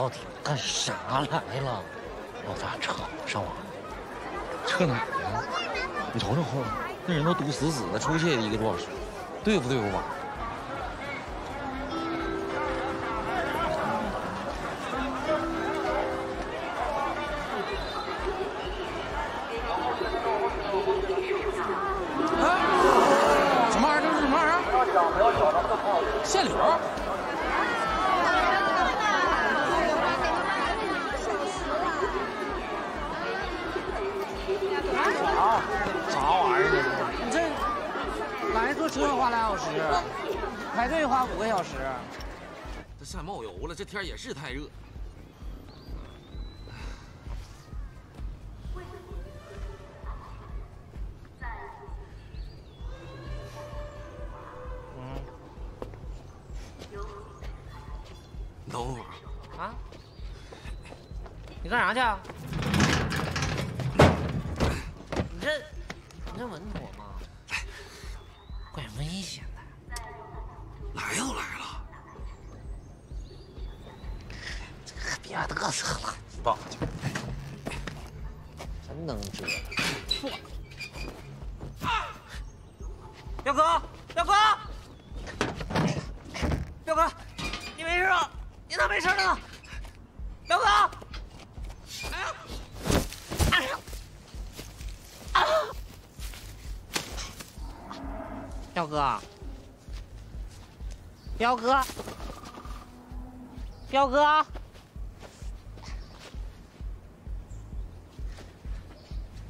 到底干啥来了？要咋撤？上网？撤哪儿呢？你瞅瞅后头，那人都堵死死的，出去也一个多小时，对付对付吧。是太热。嗯等会儿，啊？你干啥去彪哥，彪哥。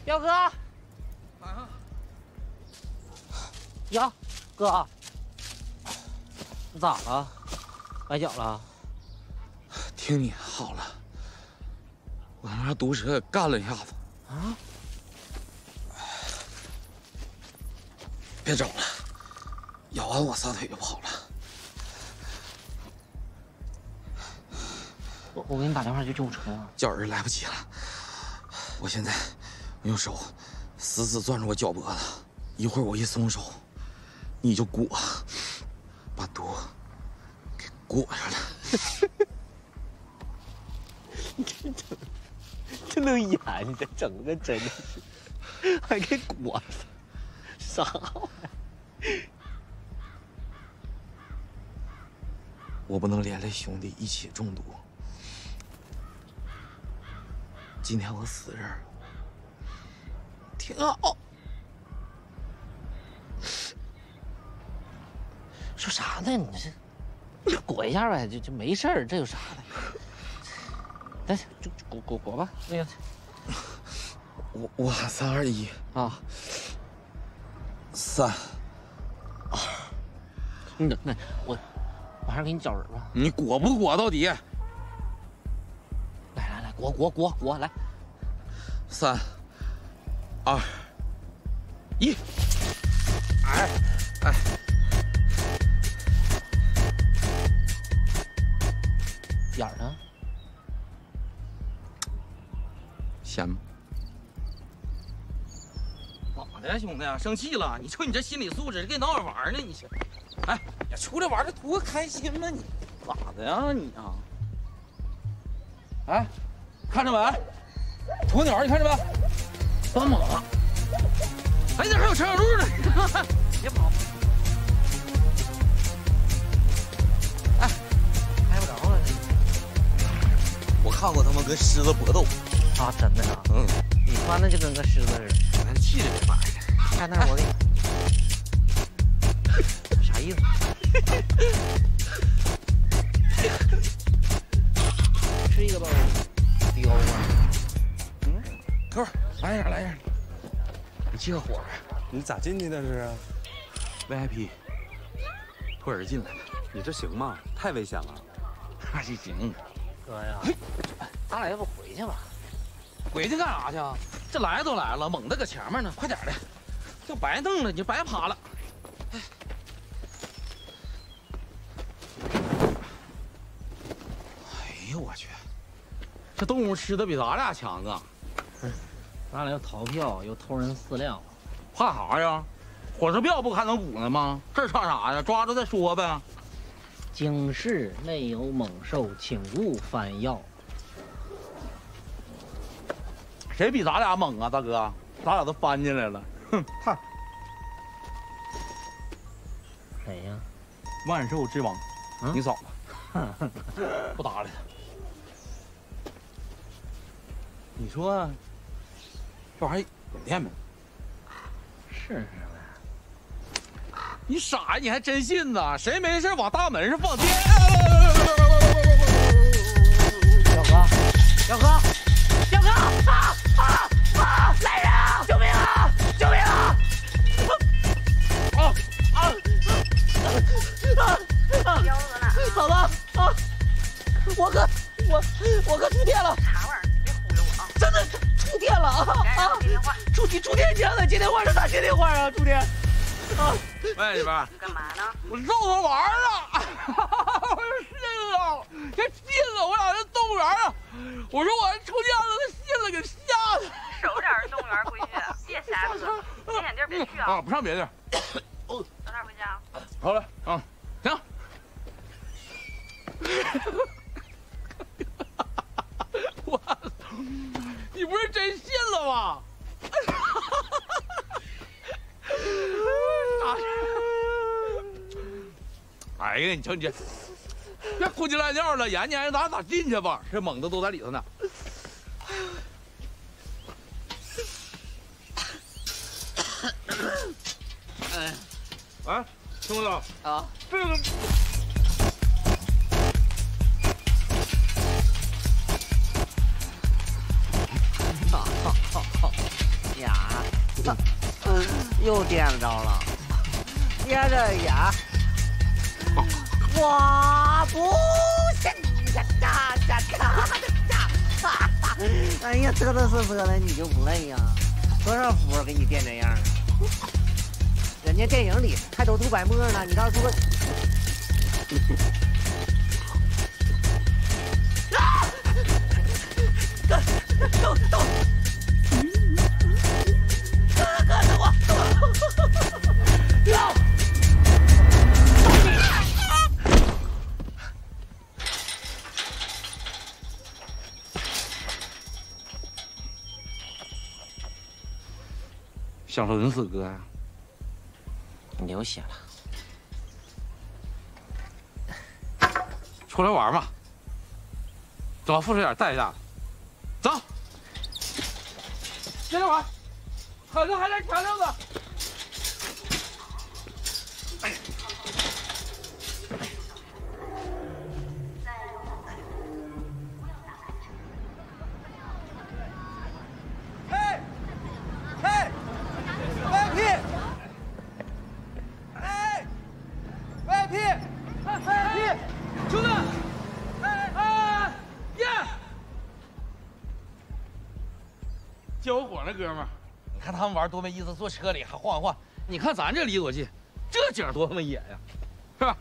彪哥，呀，哥，你咋了？崴脚了？听你好了，我他妈毒蛇给干了一下子。啊？别找了，咬完我撒腿就跑了。我我给你打电话去救护车啊。叫人来不及了，我现在用手死死攥住我脚脖子，一会儿我一松手，你就裹，把毒给裹上了。你 这能演？你这整的真的是，还给裹上，啥玩意儿？我不能连累兄弟一起中毒。今天我死这儿挺好。说啥呢？你这裹一下呗，就就没事儿，这有啥的？来，就就裹裹裹吧。那个我我喊三二一，啊，三，你等那我我还是给你找人吧。你裹不裹到底？来来来，裹裹裹裹，来，三，二，一，哎哎，眼儿呢？咸吗？咋的呀，兄弟？生气了？你瞅你这心理素质，跟你闹着玩呢？你这，哎，呀，出来玩的图个开心吗？你咋的呀你啊？哎，看着没？鸵鸟，你看着没？斑马。哎，那还有长颈鹿呢！别跑！拍不着了我看过他们跟狮子搏斗，啊！真的啊，嗯，你穿的就跟个狮子似的。看气质别埋汰。看那儿我给你，啥意思？吃一个吧，来一下，来一下。你借个火呗你咋进去的？这是？，VIP，托人进来的，你这行吗？太危险了。那就行。哥呀，咱俩要不回去吧？回去干啥去啊？这来都来了，猛的搁前面呢，快点的，就白弄了，你就白爬了。哎呦我去，这动物吃的比咱俩强啊！咱俩又逃票又偷人饲料，怕啥呀？火车票不还能补呢吗？这差啥呀？抓着再说呗。警示：内有猛兽，请勿翻药。谁比咱俩猛啊，大哥？咱俩都翻进来了。哼，看 谁呀？万兽之王，嗯你嫂子，不搭理他。你说这玩意儿有电没？试试呗。你傻呀？你还真信呐？谁没事往大门上放电？小哥，小哥，小哥！啊啊啊！来人啊！救命啊！救命啊！啊啊啊啊！腰子呢？嫂子啊！我哥我我哥触电了，啥玩意儿？别忽悠我啊！真的触电了啊啊！接电话，触你触电枪了，接电话是咋接电话啊？触电啊！喂，媳妇儿，干嘛呢？我逗他玩儿啊！我信了，这信了，我俩在动物园啊！我说我抽电了，他信了，给吓的。收点儿动物园规矩，别瞎折。危险地儿别去啊！啊，不上别地儿。早点回家。好嘞，啊，行。我，你不是真信了吗？啥事哎呀，你瞅你这，别哭唧赖尿了，严严让咱咋进去吧？这猛子都在里头呢。哎哎，兄弟，啊！这个嗯，又电着了，接着演，我不信呀呀呀呀呀！哎呀，嘚嘚瑟瑟的你就不累呀？多少伏给你电这样啊？人家电影里还都吐白沫呢，你倒吐个。啊！哥，等想冷死哥呀！流血了。出来玩嘛。走，付出点代价。走。接着玩，好像还在调料子。接我火那哥们儿，你看他们玩多没意思，坐车里还晃晃。你看咱这离多近，这景多他妈野呀，是吧？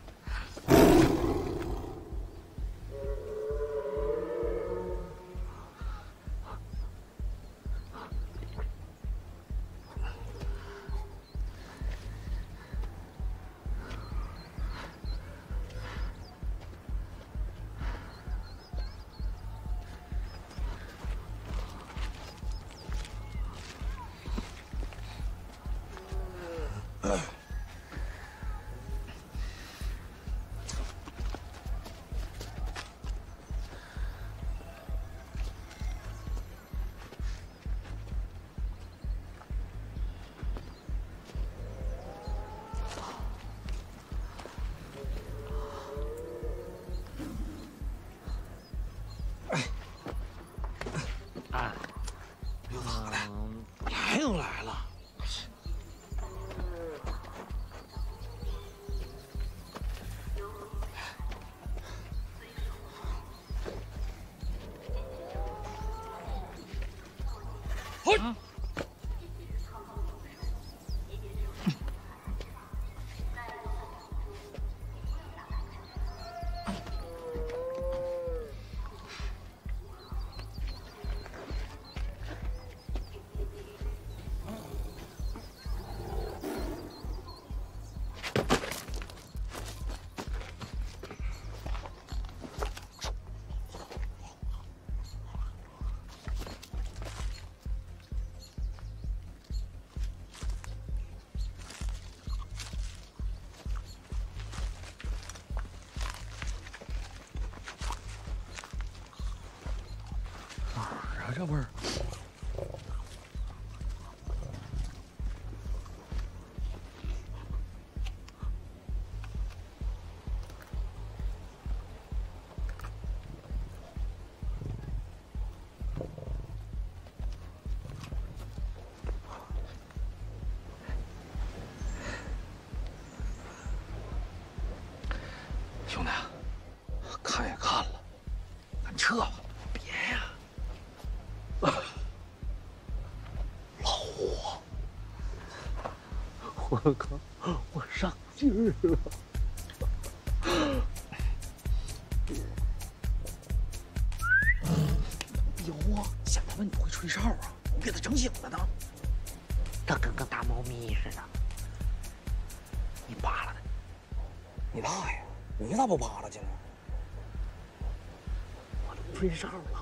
我靠，我上劲儿了。有啊，想他妈你会吹哨啊？我给他整醒了呢。他跟个大猫咪似的。你扒拉他，你大爷！你咋不扒拉去呢？我都吹哨了，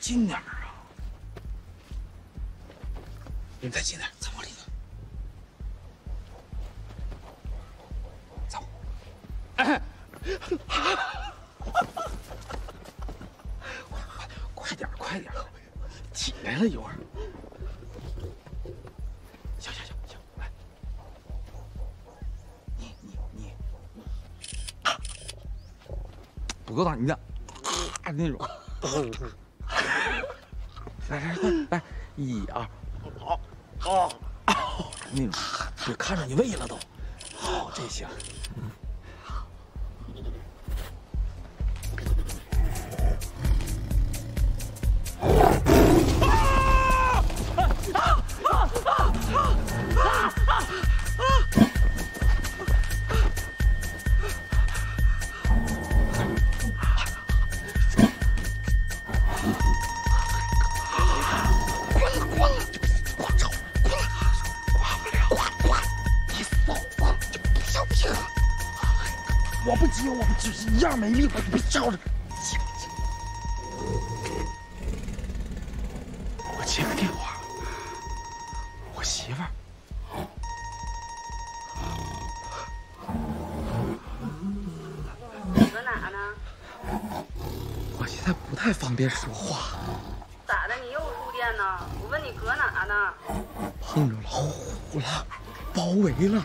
近点啊！你再近点，再往里走。走。哎，快点，快点，起来了一会儿。行行行行，来。你你你。不够大，你俩啊那种。一二，好，好，那种，我看着你胃了都。不太方便说话，咋的？你又触电呢？我问你搁哪呢？碰着老虎了，包围了，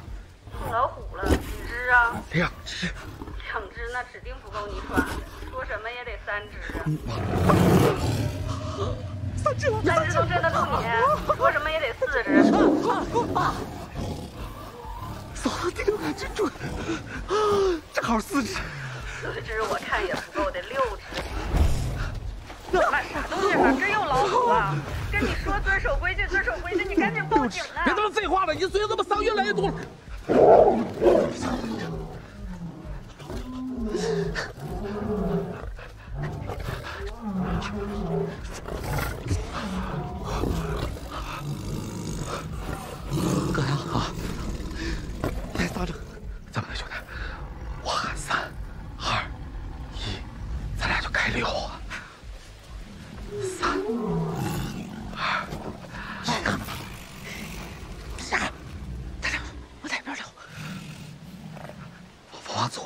大佐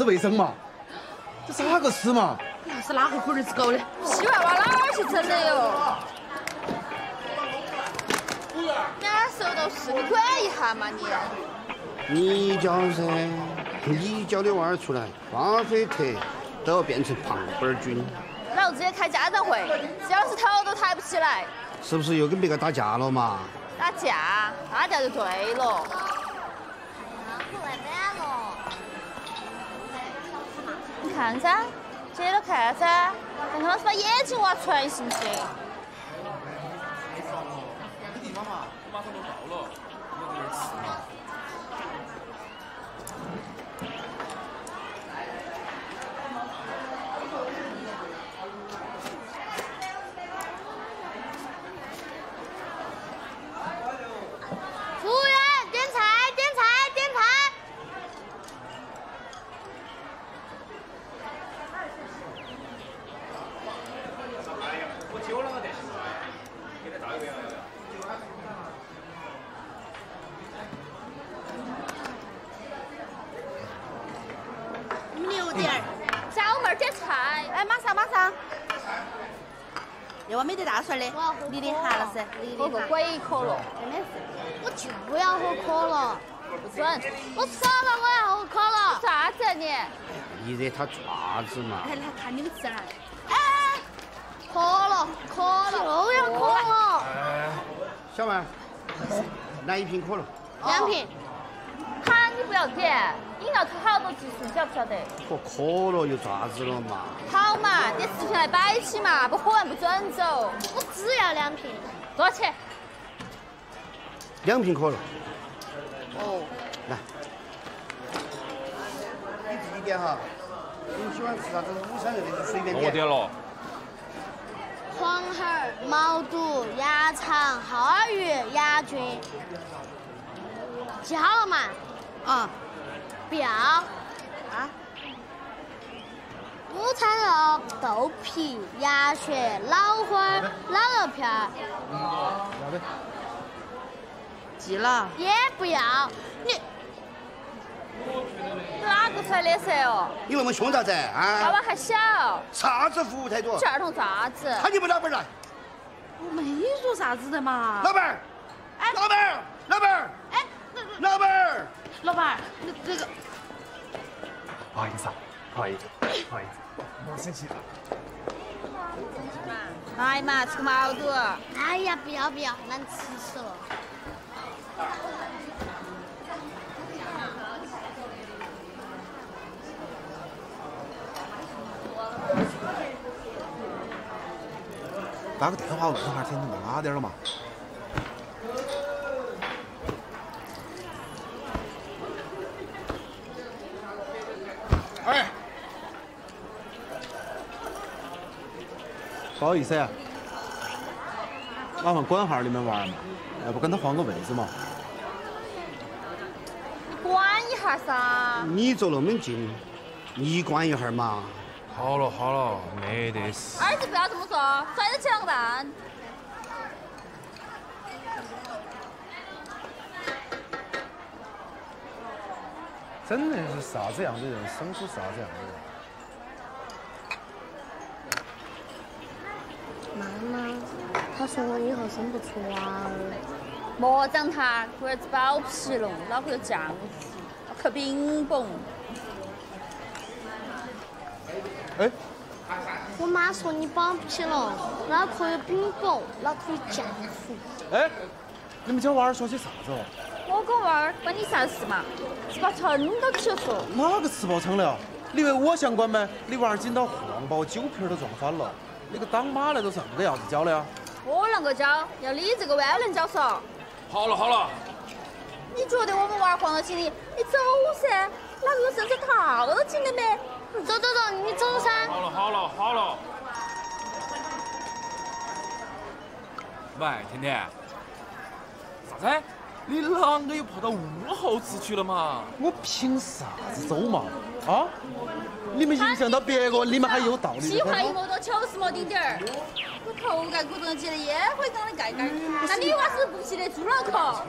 子卫生嘛？这是哪个吃嘛？那是哪个可能是搞的？洗娃娃哪儿去整的哟？免收到是，你管一下嘛你。你教噻，你教的娃儿出来，巴菲特都要变成胖板军，老子也开家长会，只要是头都抬不起来。是不是又跟别个打架了嘛？打架，打架就对了。你看噻，接着看噻，看看老师把眼睛挖出来行不行务员，点菜，点菜，点菜。六点儿，小妹儿点菜。哎，马上马上。要我要喝，你的哈了噻，你的喝个哈。鬼可乐。真的是，我就不要喝可乐，不准！我说了我要喝可乐。啥子啊你？你惹他爪子嘛？来，来看你们吃啥？哎，可乐可乐，就要可乐，哎小妹，来一瓶可乐。两瓶。喊你不要点，饮料投好多技术，你晓不晓得？喝可乐有爪子了嘛？好嘛，点视频来摆起嘛，不喝完不准走。我只要两瓶。多少钱？两瓶可乐，哦，来。你自己点哈。你喜欢吃啥子午餐肉的就随便点。我点了。黄喉、毛肚、鸭肠、耗儿鱼、鸭菌，记好了嘛？啊，不要啊。午餐肉、豆皮、鸭血、脑花儿、老肉片儿。记了。也不要，你哪个出来脸色哦？你那么凶咋子娃啊？娃还小，啥子服务态度？这儿童啥子？喊你们老板来。我没说啥子的嘛。老板儿，哎老板儿，老板儿，哎，那个老板儿。老板儿，那这个不好意思啊，不好意思，不好意思，莫生气。来嘛，吃个毛肚。哎呀，不要不要，难吃死了。打个电话问下甜甜到哪点了嘛？哎，不好意思，麻烦管下你们娃儿嘛，要不跟他换个位置嘛？你管一下噻。你坐那么近，你管一下儿嘛。好了好了，没得事。儿子不要这么说，摔得起啷个办？真的是啥子样的人，生出啥子样的人。妈妈，他说我以后生不出娃儿。莫长他，龟儿子保皮了，脑壳又胀子，可冰崩。哎，我妈说你保皮了，脑壳又冰崩，脑壳又胀子。哎，你们家娃儿说些啥子哦？我跟娃儿关你啥事嘛？吃饱撑到起说。哪个吃饱撑了？你以为我想管吗？你娃儿紧到晃，把我酒瓶都撞翻了。那个当妈的都是那个样子教的啊？我啷个教？要你这个歪能教嗦？好了好了，你觉得我们娃儿晃到起你？你走噻，哪个有身子套到紧的没？走走走，你走噻。好了好了好了。喂，甜甜，啥子？你啷个又跑到屋后子去了嘛？我凭啥子走嘛？啊？你们影响到别个，你们还有道理？喜欢一摸多，求是莫顶点儿。我头盖骨头接的烟灰缸的盖盖，那你娃是不记得猪脑壳？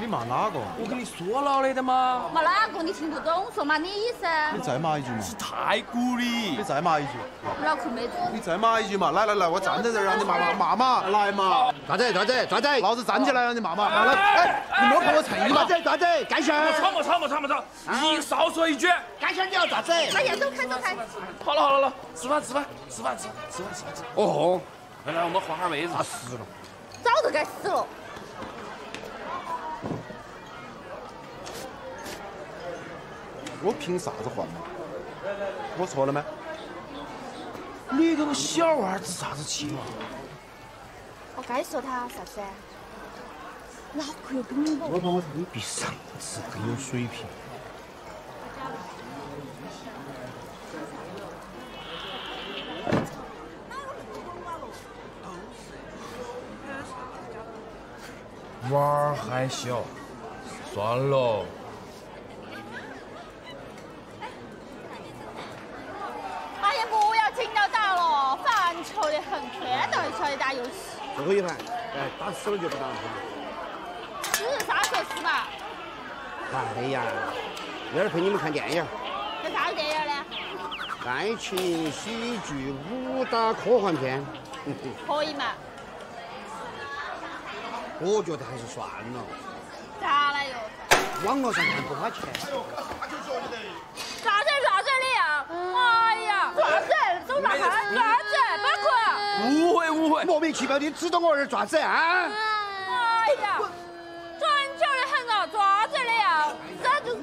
你骂哪个？我跟你说了的的嘛。骂哪个？你听不懂，说嘛你噻。你再骂一句嘛。是太古的。你再骂一句。脑壳没做。你再骂一句嘛！来来来，我站在这儿让你骂骂骂嘛！来嘛！爪子爪子爪子！老子站起来让你骂嘛！来来，哎，你莫跟我蹭嘛！爪子爪子，干啥莫吵莫吵莫吵莫吵！你少说一句。干事你要咋子？哎呀，走开走开！好了好了了，吃饭吃饭吃饭吃吃饭吃饭吃。哦。来来，我们换下位置。他死了。早就该死了。我凭啥子换嘛？我错了吗？你跟个小娃儿置啥子气嘛？我该说他啥子？脑壳有冰崩。我把我你比上次更有水平。娃儿还小，算喽。哎呀，不要听到打了，烦球的很，天都要晓得打游戏。最后一盘，哎，打死了就不打了。是啥时候死嘛？哎呀，明儿陪你们看电影。看啥子电影呢？爱情、喜剧、武打、科幻片。可以嘛？我觉得还是算了。咋了又？网络上看不花钱。啥子啥子的呀？哎呀，爪子，走哪看？爪子，不哭。误会误会，莫名其妙的指着我儿爪子啊！哎呀，转角的很啊，爪子的呀，这就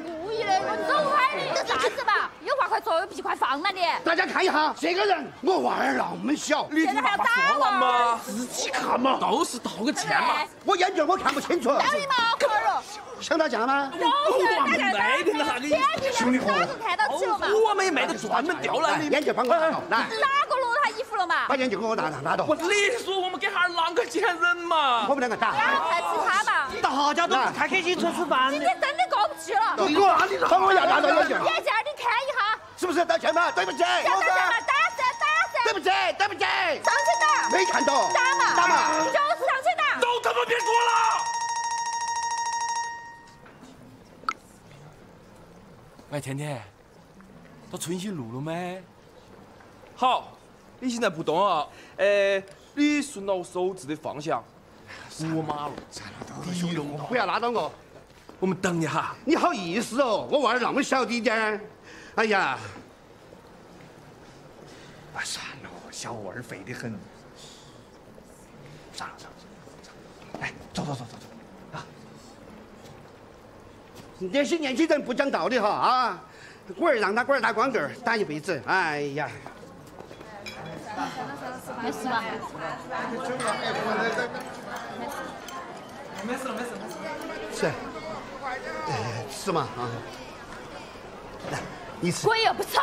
走开你。这啥子吧？有话快说，有屁快放了你。大家看一下，这个人，我娃儿那么小，你听爸爸说完嘛？自己看嘛。都是道个歉嘛。我眼镜我看不清楚。打你妈，快了。想打架吗？有人打架，没的那个兄弟伙，早就看到起了嘛。我没得专门刁难你。眼镜帮我拿到，来。哪个落他衣服了嘛？把眼镜给我拿拿拿到。我你说我们给哈啷个见人嘛？我们两个打。太其他嘛。大家都不开开心出去吃饭。今天真的过不去了。你给我拿你帮我拿拿到眼镜。眼镜你看一下。是不是道歉嘛？对不起。要打噻嘛？打噻打噻。对不起对不起。上去打。没看到。打嘛打嘛。就是上去打。都他妈别说了。喂，甜甜，到春熙路了没？好，你现在不动啊？呃，你顺到我手指的方向，过马路。不要拉到我。我们等一下。你好意思哦？我娃儿那么小滴点儿。哎呀，啊算了，小娃儿肥得很。算了算了走走走走走，啊！这些年轻人不讲道理哈啊！龟儿让他龟儿打光棍儿打一辈子，哎呀！没事吧？没事了没事没事。是，是吗啊？来，你吃。鬼也不吃。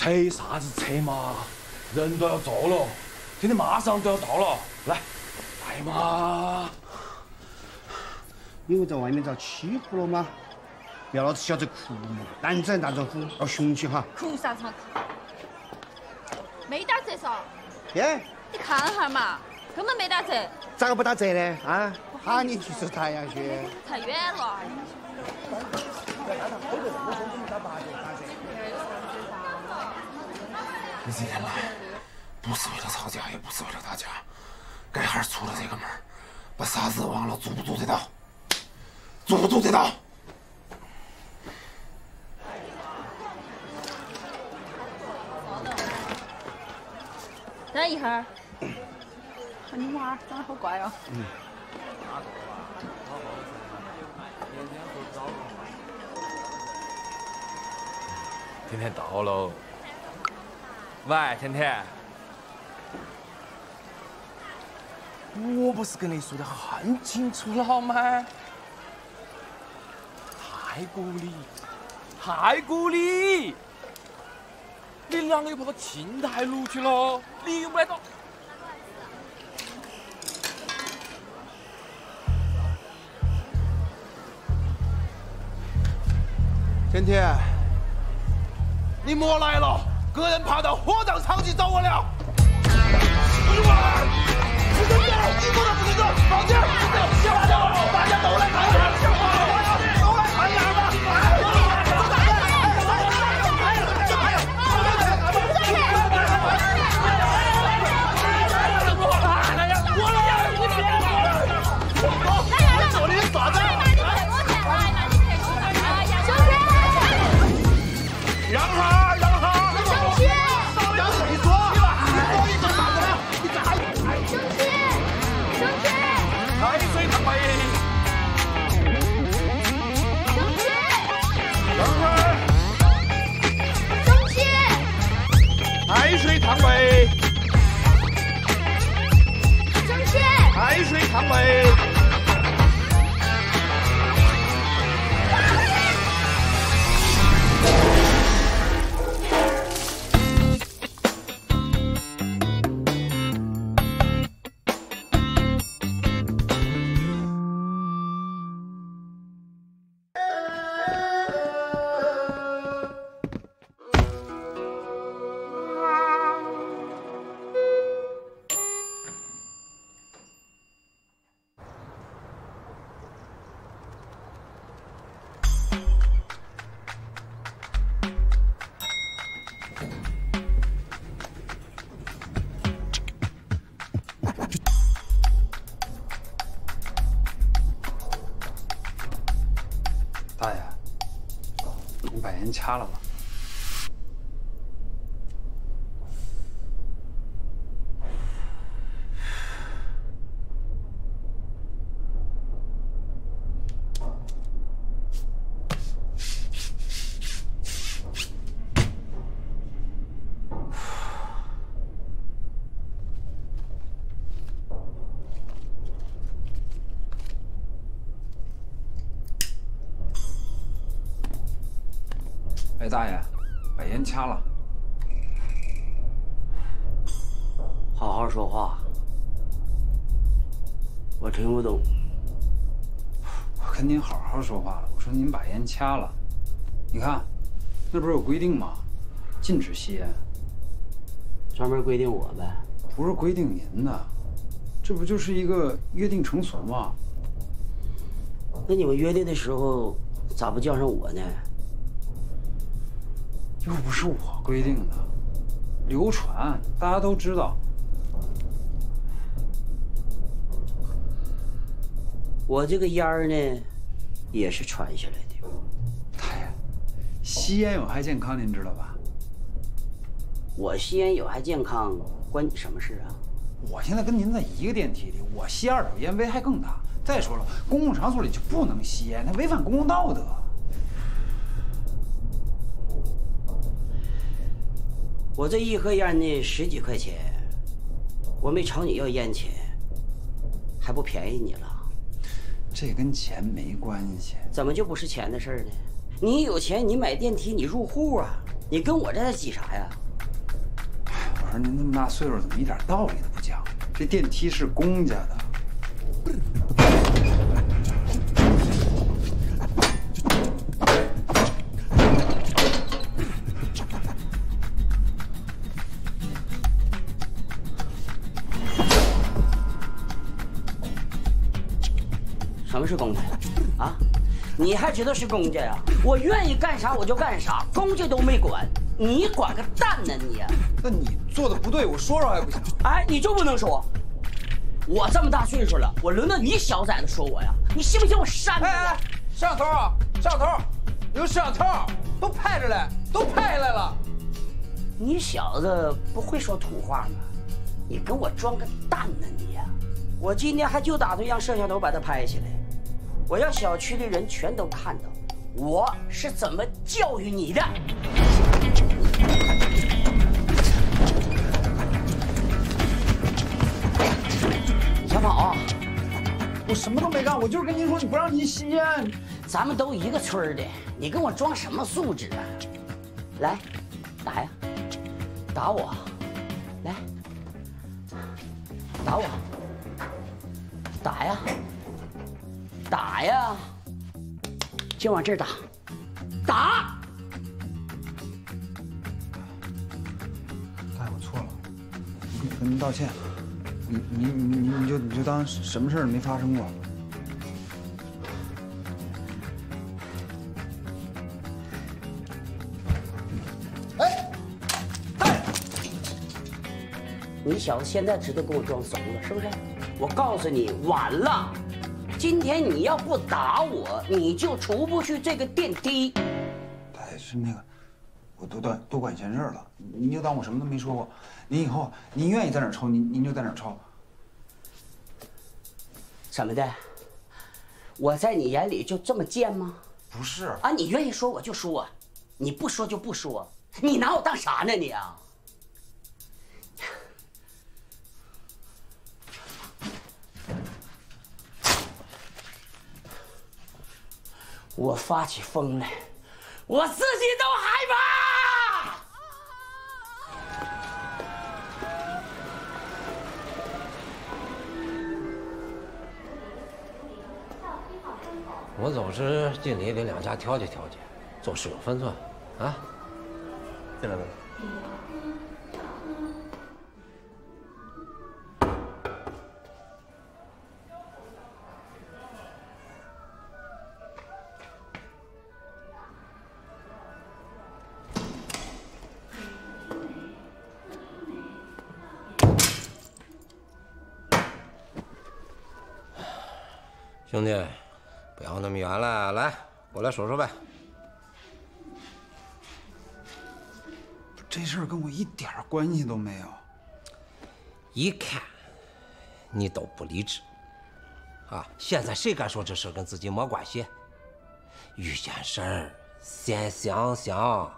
扯啥子扯嘛？人都要做了，今天马上都要到了，来，来嘛！因为在外面遭欺负了吗？不要老子晓得哭嘛！男子汉大丈夫要雄起哈！哭啥子嘛哭？没打折嗦。耶！你看哈嘛，根本没打折，咋个不打折呢？啊，喊你去吃太阳穴。太远了。你今天来，不是为了吵架，也不是为了打架，该还是出了这个门，把啥子忘了，做不做得到？做不做得到？等一会儿。你娃长得好乖哦。今天到喽。喂，甜甜。我不是跟你说的很清楚了好吗？太古里，太古里，你啷个又跑到青台路去了？你又没到。甜甜，你莫来了，个人爬到火葬场去找我了。不许玩！不准走！你走都不准走！报警！小花掉了，大家都来看一掐了。你看，那不是有规定吗？禁止吸烟。专门规定我呗？不是规定您的，这不就是一个约定成俗吗？那你们约定的时候咋不叫上我呢？又不是我规定的，流传大家都知道。我这个烟儿呢，也是传下来的。吸烟有害健康，您知道吧？我吸烟有害健康，关你什么事啊？我现在跟您在一个电梯里，我吸二手烟危害更大。再说了，公共场所里就不能吸烟，那违反公共道德。我这一盒烟呢，十几块钱，我没朝你要烟钱，还不便宜你了？这跟钱没关系。怎么就不是钱的事儿呢？你有钱，你买电梯，你入户啊！你跟我这挤啥呀？我说您那么大岁数，怎么一点道理都不讲？这电梯是公家的。什么是公家？啊？你还知道是公家呀、啊？我愿意干啥我就干啥，公家都没管，你管个蛋呢你？那你做的不对，我说说还不行？哎，你就不能说？我这么大岁数了，我轮到你小崽子说我呀？你信不信我扇你？哎哎，摄像头啊，摄像头，有摄像头，都拍着嘞，都拍下来了。你小子不会说土话吗？你跟我装个蛋呢你呀？我今天还就打算让摄像头把它拍下来，我要小区的人全都看到我是怎么教育你的。小宝，我什么都没干，我就是跟您说你不让您吸烟。咱们都一个村的，你跟我装什么素质啊？来，打呀，打我，来，打我，打呀，打呀，就往这儿打，打！大爷，我错了，我跟您道歉。你你你你你就你就当什么事儿没发生过。哎，你小子现在知道跟我装怂了是不是？我告诉你，晚了。今天你要不打我，你就出不去这个电梯。哎是那个，我多管多管闲事了，您就当我什么都没说过。您以后您愿意在哪儿抽，您您就在哪儿抽。怎么的？我在你眼里就这么贱吗？不是啊，你愿意说我就说，你不说就不说，你拿我当啥呢你啊？我发起疯来，我自己都害怕。我总是尽力给两家调解调解，做事有分寸，啊。进来吧。兄弟，不要那么远了，来，过来说说呗。这事儿跟我一点关系都没有。一看，你都不理智。啊，现在谁敢说这事跟自己没关系？遇见事儿先想想，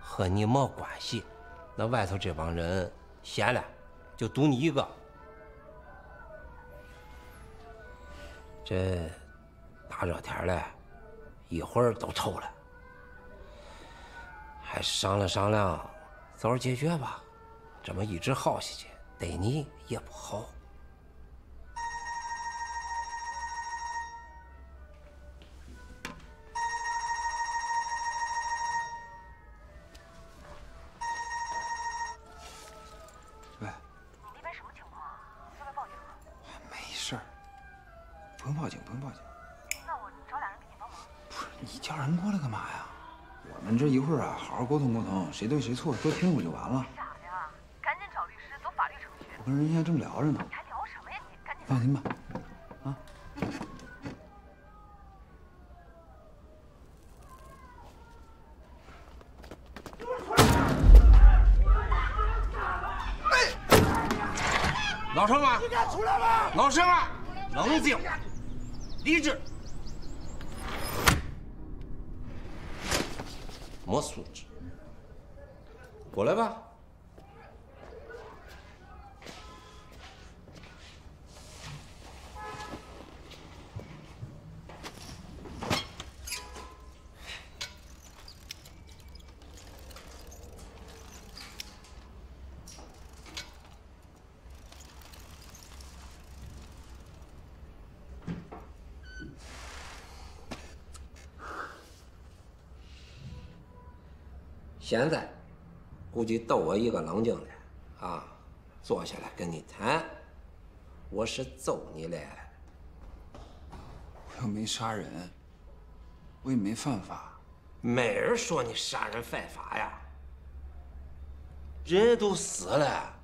和你没关系。那外头这帮人闲了，就赌你一个。这大热天的，一会儿都臭了，还是商量商量，早点解决吧。这么一直耗下去，对你也不好。谁对谁错，多听会就完了。傻呀，赶紧找律师走法律程序。我跟人家正聊着呢。你还聊什么呀你？赶紧。放心吧，啊。老程啊！你敢出来吗？老程啊！冷静，理智，没素质。过来吧。现在估计逗我一个冷静的啊，坐下来跟你谈，我是揍你嘞。我又没杀人，我也没犯法。没人说你杀人犯法呀，人都死了。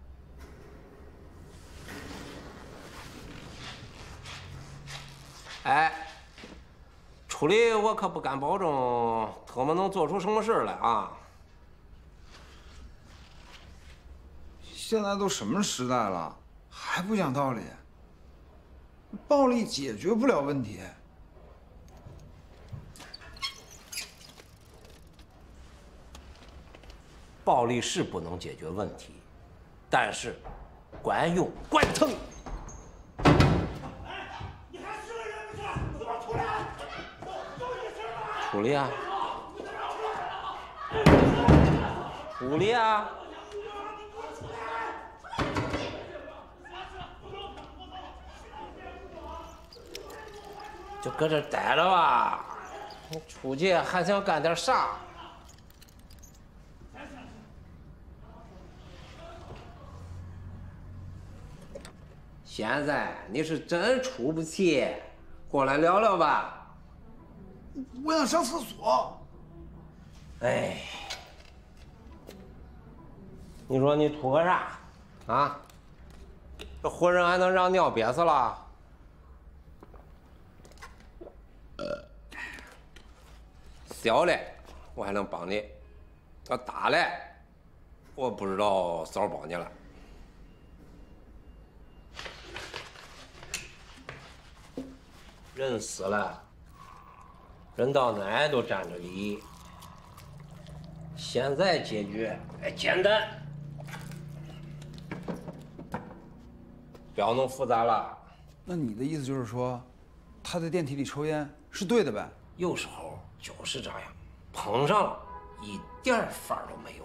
哎，处理我可不敢保证他们能做出什么事来啊！现在都什么时代了，还不讲道理？暴力解决不了问题。暴力是不能解决问题，但是管用管疼。处理啊！处理啊！就搁这待着吧，你出去还想干点啥？现在你是真出不去，过来聊聊吧。我想上厕所。哎，你说你图个啥？啊？这活人还能让尿憋死了？小嘞我还能帮你，要大嘞我不知道咋帮你了。人死了，人到哪都占着理。现在解决哎简单，不要弄复杂了。那你的意思就是说，他在电梯里抽烟是对的呗？有时候就是这样，碰上了一点法儿都没有，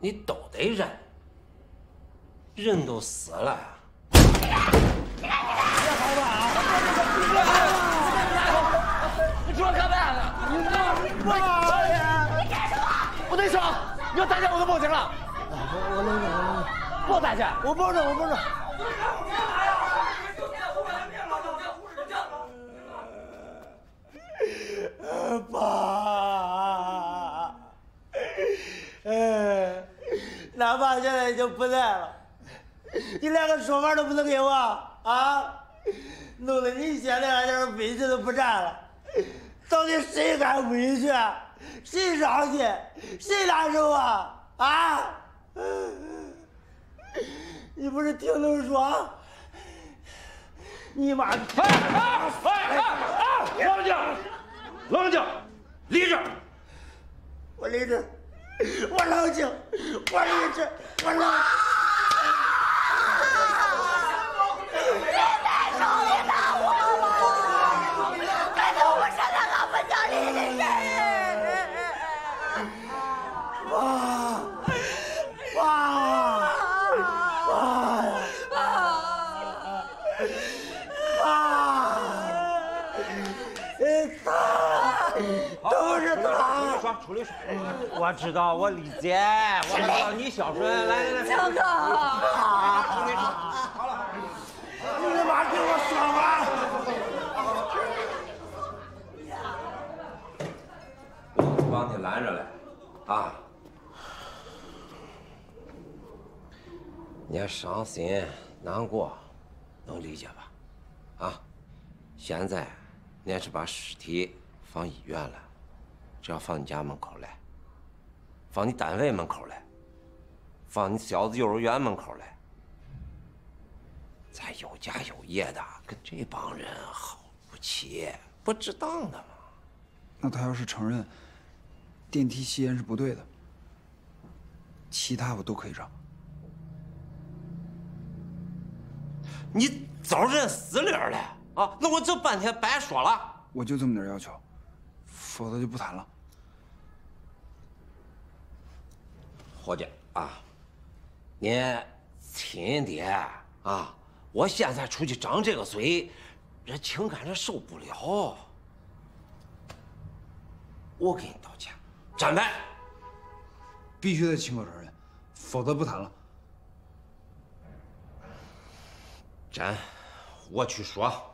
你都得忍。人都死了。你说干嘛呢？你我你干什么？我跟你说，你要打架我就报警了。我我能忍，我能忍。不打架，我保证，我保证。爸，哎，哪怕现在已经不在了，你连个说法都不能给我啊！弄得你现在连点委屈都不占了，到底谁敢委屈？谁伤心？谁难受啊？啊！你不是听他说？你妈！哎哎哎！冷静，冷静，理智。我理智，我冷静，我理智，我冷。别再说你打我了，反正我现在还不讲理的人。爸，爸，爸，爸，他，都是我知道，我理解，我知道你孝顺。来来来，强哥，好了。你他妈给我说完！我帮你拦着来，啊！你也伤心难过，能理解吧？啊！现在你也是把尸体放医院了，只要放你家门口来，放你单位门口来，放你小子幼儿园门口来，咱有家有业的，跟这帮人好不起，不值当的吗？那他要是承认电梯吸烟是不对的，其他我都可以让。你早认死理儿了啊！那我这半天白说了。我就这么点要求，否则就不谈了。伙计啊，你亲爹啊，我现在出去张这个嘴，这情感这受不了。我给你道歉，站牌。必须得亲口承认，否则不谈了。站，我去说。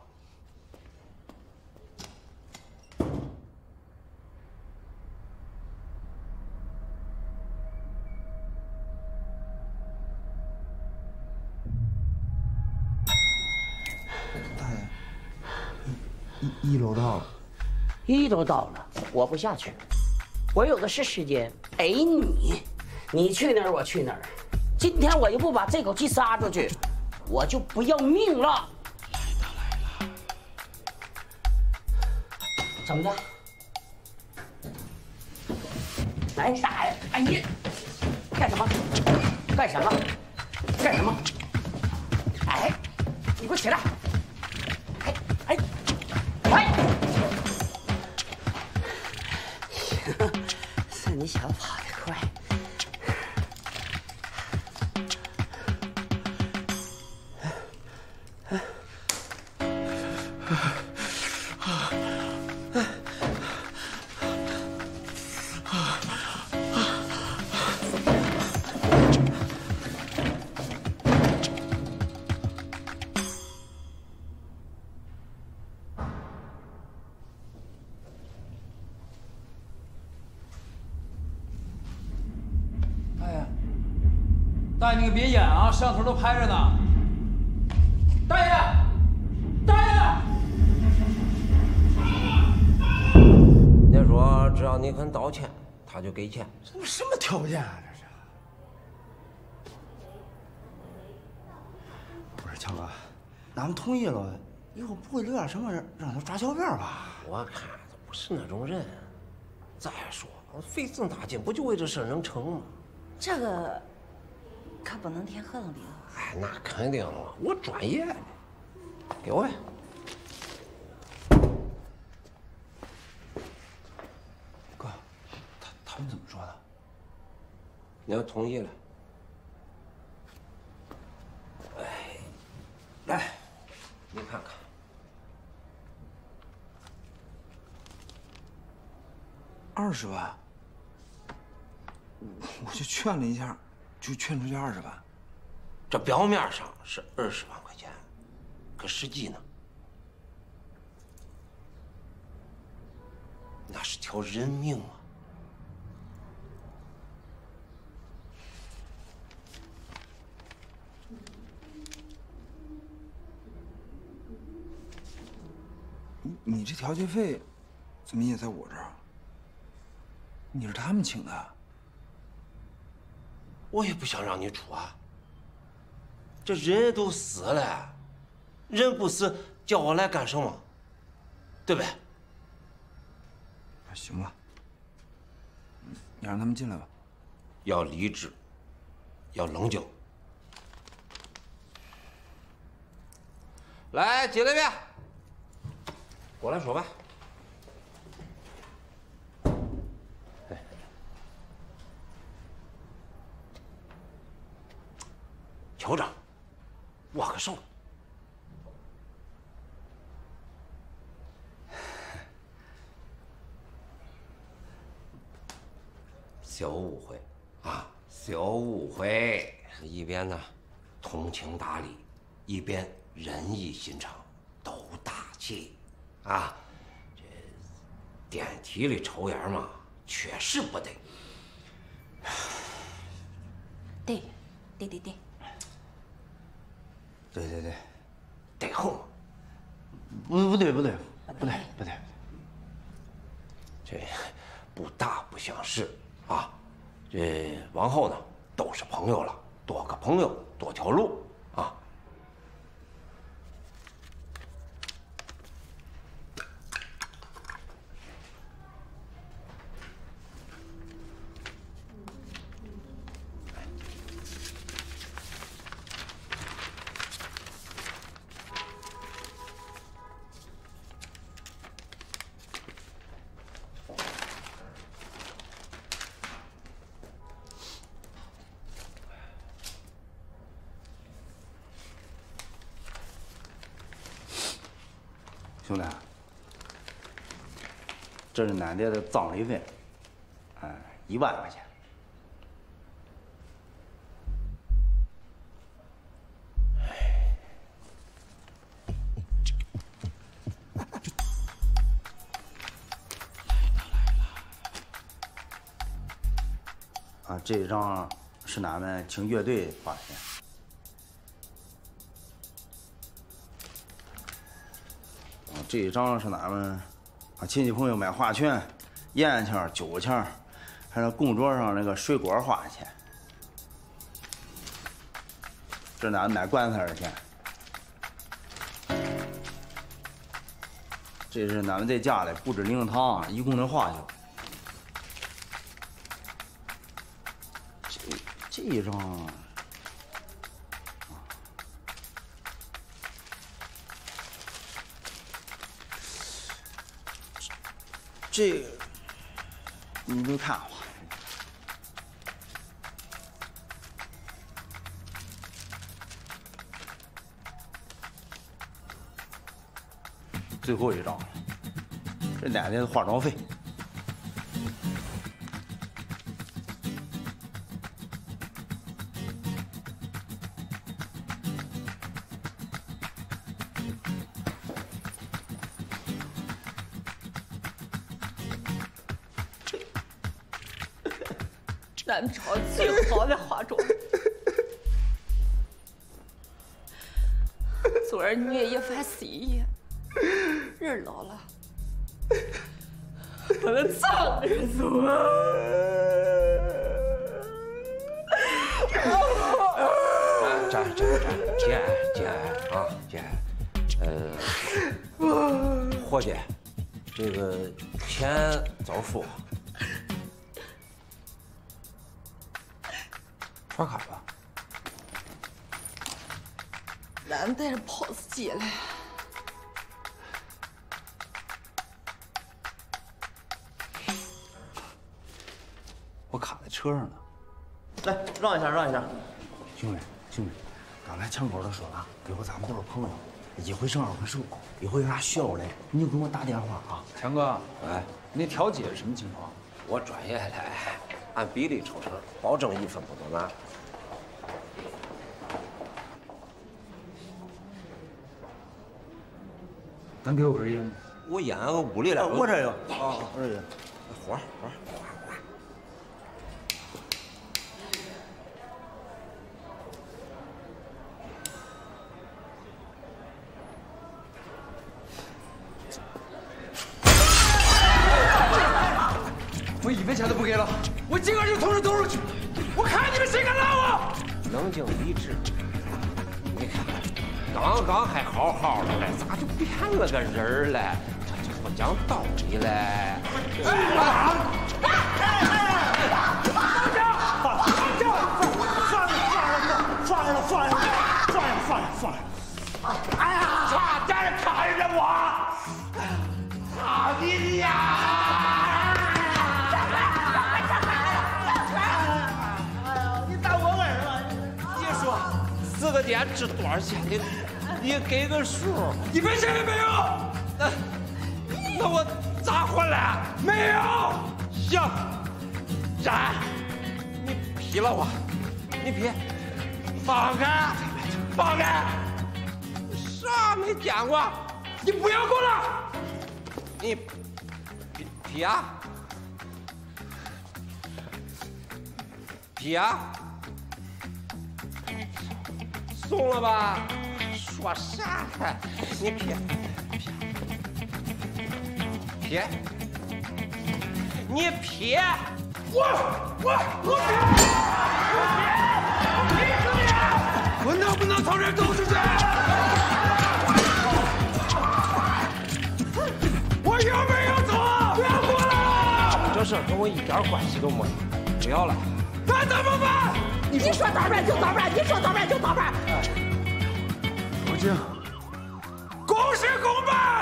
楼到了，一都到了，我不下去，我有的是时间陪你，你去哪儿我去哪儿。今天我又不把这口气撒出去，我就不要命了。怎么的？来打呀！哎呀，干什么？干什么？干什么？哎，你给我起来！哎哎！你想跑摄像头都拍着呢。大爷，大爷，人家说只要你肯道歉，他就给钱。这什么条件啊？这是？不是强哥，俺们同意了，以后不会留下什么让他抓小辫吧？我看他不是那种人。再说，我费这么大劲，不就为这事能成吗？这个可不能填合同里头。哎，那肯定了，我专业的，给我呗。哥，他他们怎么说的？你要同意了，哎，来，你看看，二十万，我就劝了一下，就劝出去二十万。这表面上是二十万块钱，可实际呢，那是条人命啊！你你这调解费，怎么也在我这儿？你是他们请的？我也不想让你出啊。这人都死了，人不死叫我来干什么？对不对？行吧，你让他们进来吧。要理智，要冷静。来，进来呗。过来说吧。酋长，握个手。小误会啊，小误会。一边呢，通情达理，一边仁义心肠，都大气啊。这电梯里抽烟嘛，确实不对。对，对对对。对对对，得后。不不对不对不对不对，这不大不相识啊！这往后呢都是朋友了，多个朋友多条路俺爹的葬礼费，哎，一万块钱。啊，这一张是俺们请乐队花的钱。这一张是俺们啊亲戚朋友买花圈、烟钱、酒钱，还有供桌上那个水果花钱。这俺买棺材的钱。这是俺们在家里布置灵堂，一共的花销。这这一张。这，你都看我。最后一张，这奶奶的化妆费。南朝最好的化妆。做儿女一番心意，人老了不能藏着走啊！站站站，节节啊节，呃，伙计，这个钱早付。回生二回熟。以后有啥需要嘞，你就给我打电话啊。强哥，哎，那调解什么情况？我专业嘞，按比例抽成，保证一分不多拿。咱给我根烟。我烟俺屋里来。我这有。啊，我这有。讲道啥没见过？你不要过来！你劈劈啊！劈啊！松了吧？说啥呢？你撇撇，你撇，我我我撇！我能不能从这走出去？来！这事跟我一点关系都没有，不要了。那怎么办？你说咋办就咋办，你说咋办就咋办。老金，公事公办。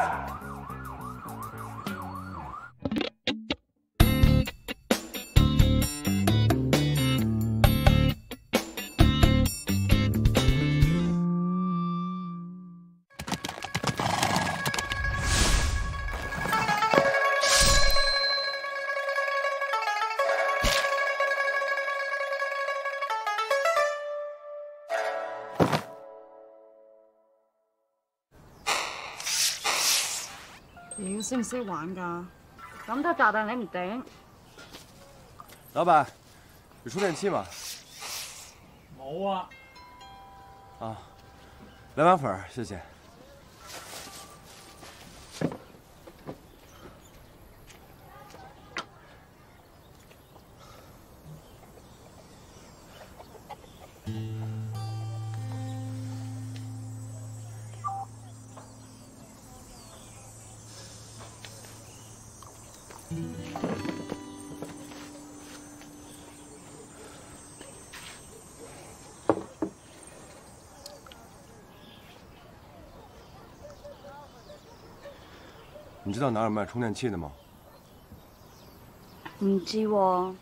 識唔識玩㗎？咁多炸彈你唔頂？老板，有充電器吗？冇啊。啊，兩碗粉，謝謝。知道哪儿有卖充电器的吗？唔知喎，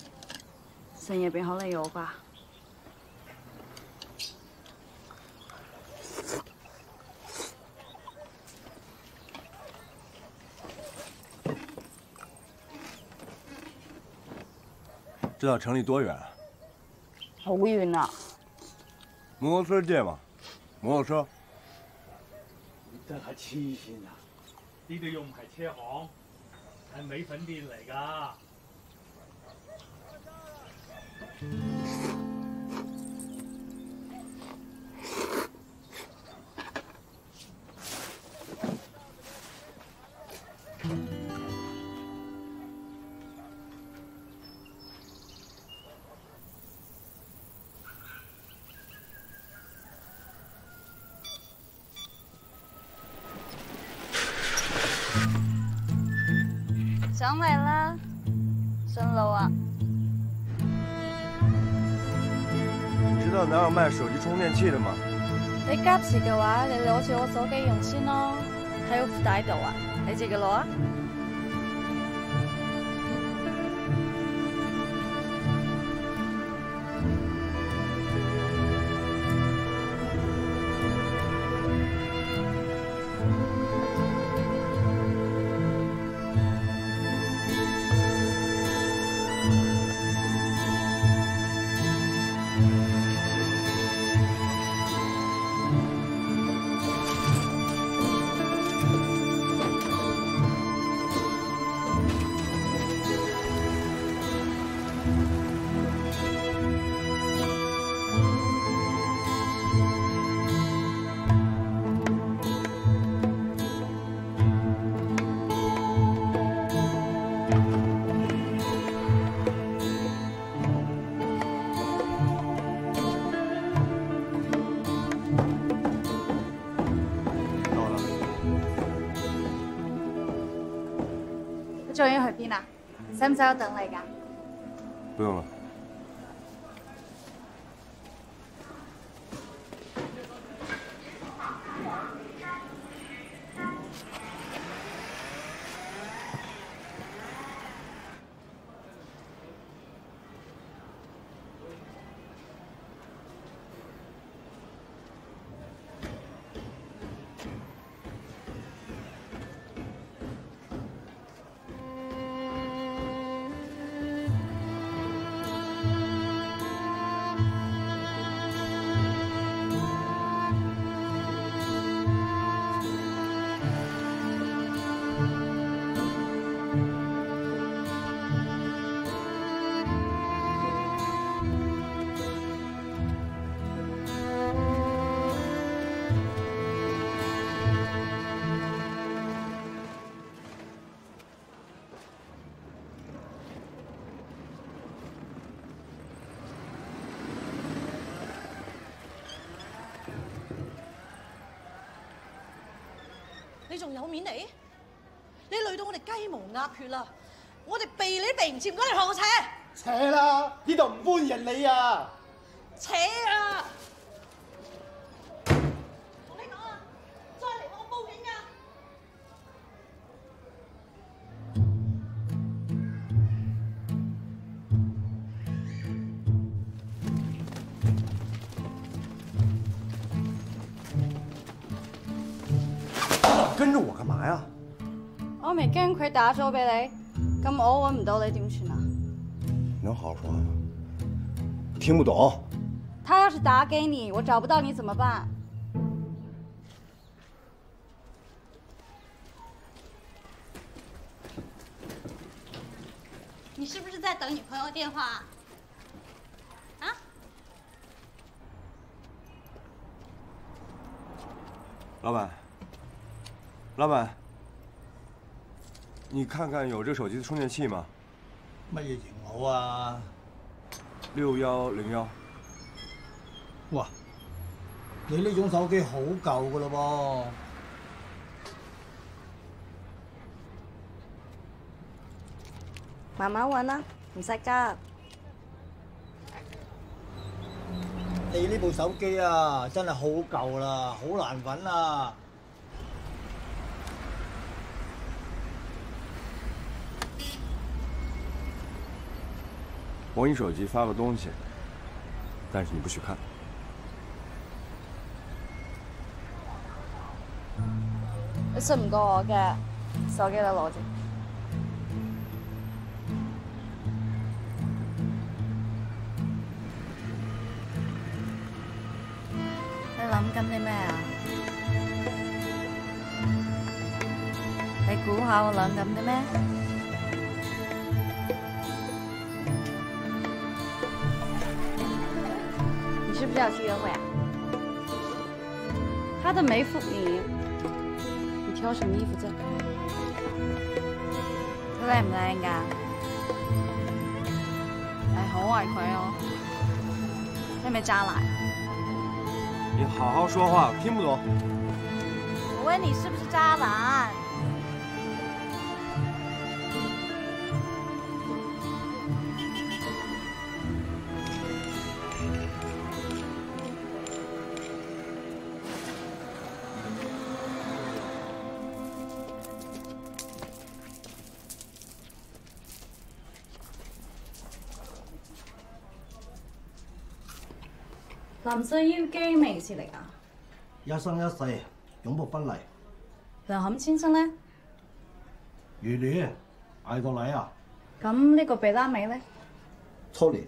成日變好你有吧？知道城里多远？好遠啊！摩托车借嘛，摩托车。你真係黐線啊！呢度又唔係車行，係米粉店嚟㗎。上嚟啦，順路啊！你知道哪有卖手机充電器的吗？你急事嘅話，你攞住我手機用先咯，喺我褲袋度啊，你自己攞啊！使唔使我等你㗎？不用了。面嚟？你累到我哋雞毛鴨血啦！我哋避你都避唔切，唔該你學我扯。扯啦！呢度唔歡迎你啊！扯啊！打咗俾你，咁我揾唔到你点算啊？能好好說話嗎？聽不懂。他要是打给你，我找不到你怎么办？你是不是在等女朋友电话？啊？老板，老板，你看看有这手机的充电器吗？乜嘢型號啊？六幺零幺。哇！你呢種手機好舊噶咯噃。慢慢揾啦，唔使急。你呢部手機啊，真係好舊啦，好難揾啊！我给你手机发个东西，但是你不许看。你信唔過我嘅，手機都攞住。你諗緊啲咩啊？你估下我諗緊啲咩？是要去约会啊？他都沒覆你，你挑什么衣服在？佢靚唔靚㗎？係好為佢哦。你係咪渣男？你好好说话，听不懂。我问你是不是渣男？林世邀機咩事嚟啊？一生一世，永不分離。梁冚先生呢？如戀嗌個禮啊！咁呢個貝拉美呢？初戀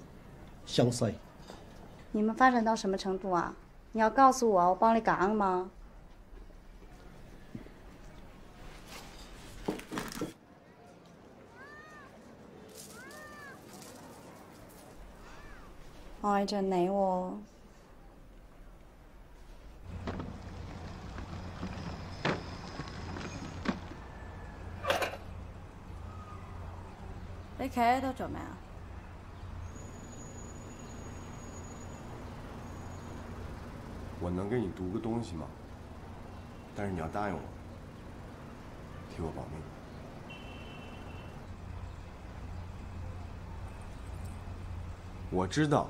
相識。你們發展到什麼程度啊？你要告訴我，我幫你講嘛。愛着你喎、你企喺度做咩啊？我能给你读个东西吗？但是你要答应我，替我保密。我知道，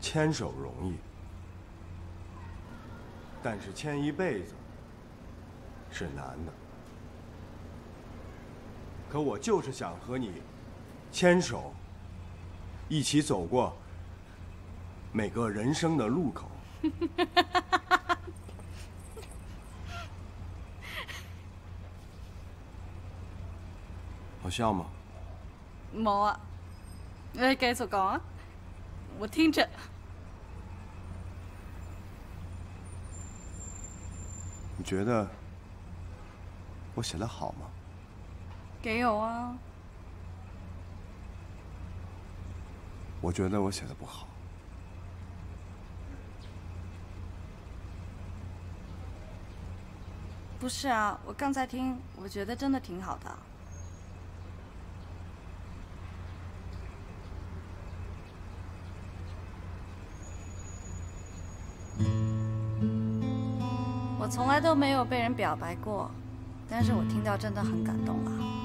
牵手容易，但是牵一辈子是难的。可我就是想和你牵手，一起走过每个人生的路口。好笑吗？冇啊，你繼續講啊，我听着。你觉得我写的好吗？幾好啊！我觉得我写的不好。不是啊，我刚才听，我觉得真的挺好的。我从来都没有被人表白过，但是我听到真的很感动啊。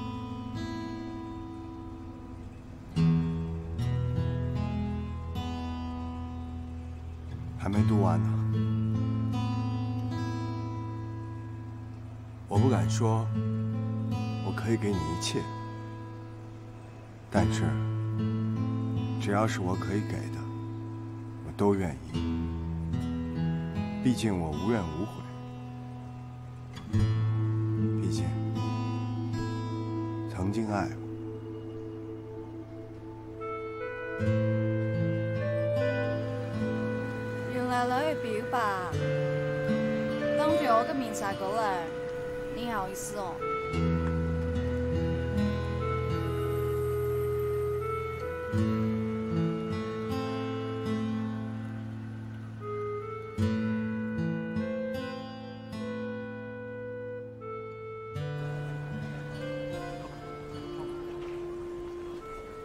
没读完呢。我不敢说，我可以给你一切，但是只要是我可以给的，我都愿意。毕竟我无怨无悔，毕竟曾经爱过。我嘅面晒稿嚟，你好意思哦？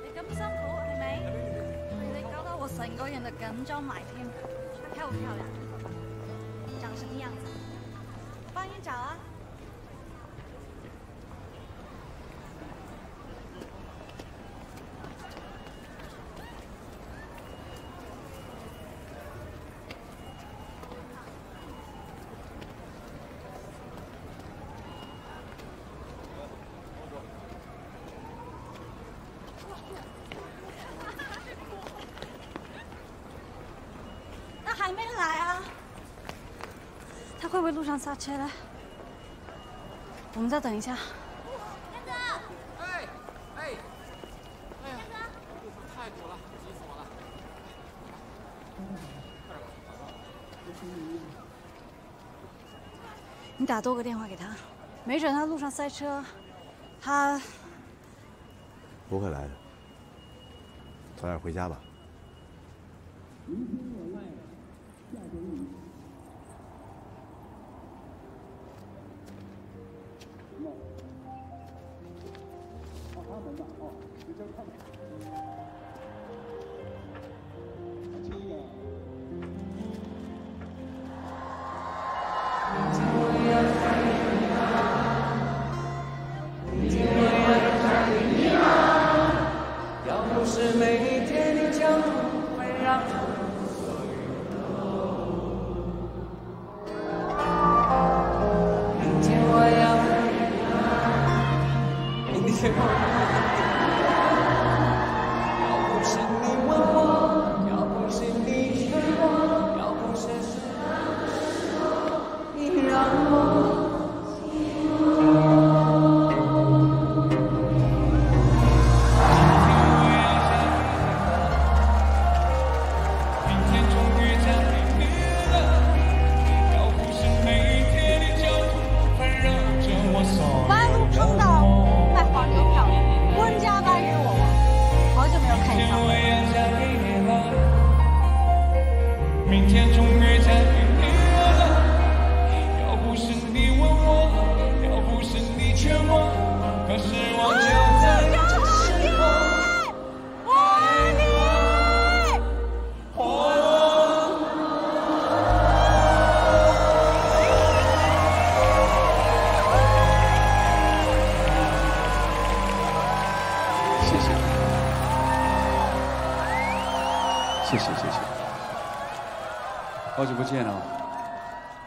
你咁辛苦係咪？你搞到我成个人就紧张埋添。漂不漂亮？长什么样子？帮你找啊。那还没来啊？他会不会路上刹车了？我们再等一下哥。哎哎，哎呀，路上太堵了，急死我了。你打多个电话给他，没准他路上塞车，他不会来的，早点回家吧。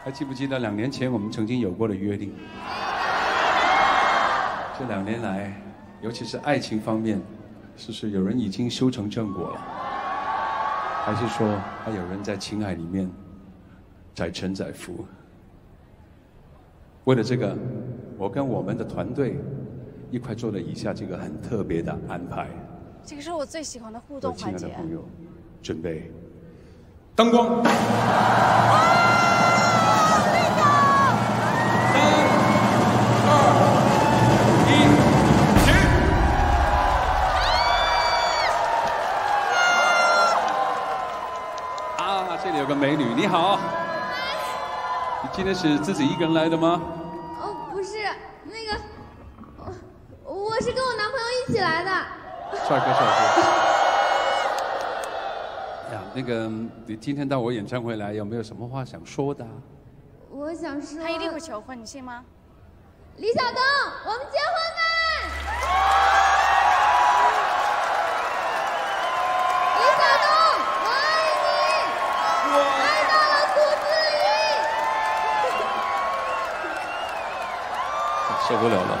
还记不记得两年前我们曾经有过的约定？这两年来，尤其是爱情方面，是不是有人已经修成正果了？还是说还有人在情海里面载沉载浮？为了这个，我跟我们的团队一块做了以下这个很特别的安排。这个是我最喜欢的互动环节。爱的朋友，准备，灯光，今天是自己一个人来的吗？哦，不是，那个，我我是跟我男朋友一起来的。帅哥，帅哥。呀，那个，你今天到我演唱会来，有没有什么话想说的啊？我想说，他一定会求婚，你信吗？李晓东，我们结婚吧！李晓东，我爱你，爱到了骨子里。受不了了，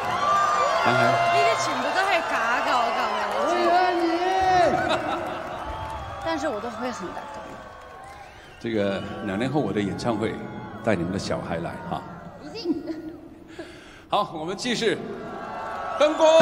男孩。呢啲全部都係假㗎，我告訴你。我愛你。但是我都會很感動。这个两年后我的演唱会，带你们的小孩来哈。一定。好，我们继续，灯光。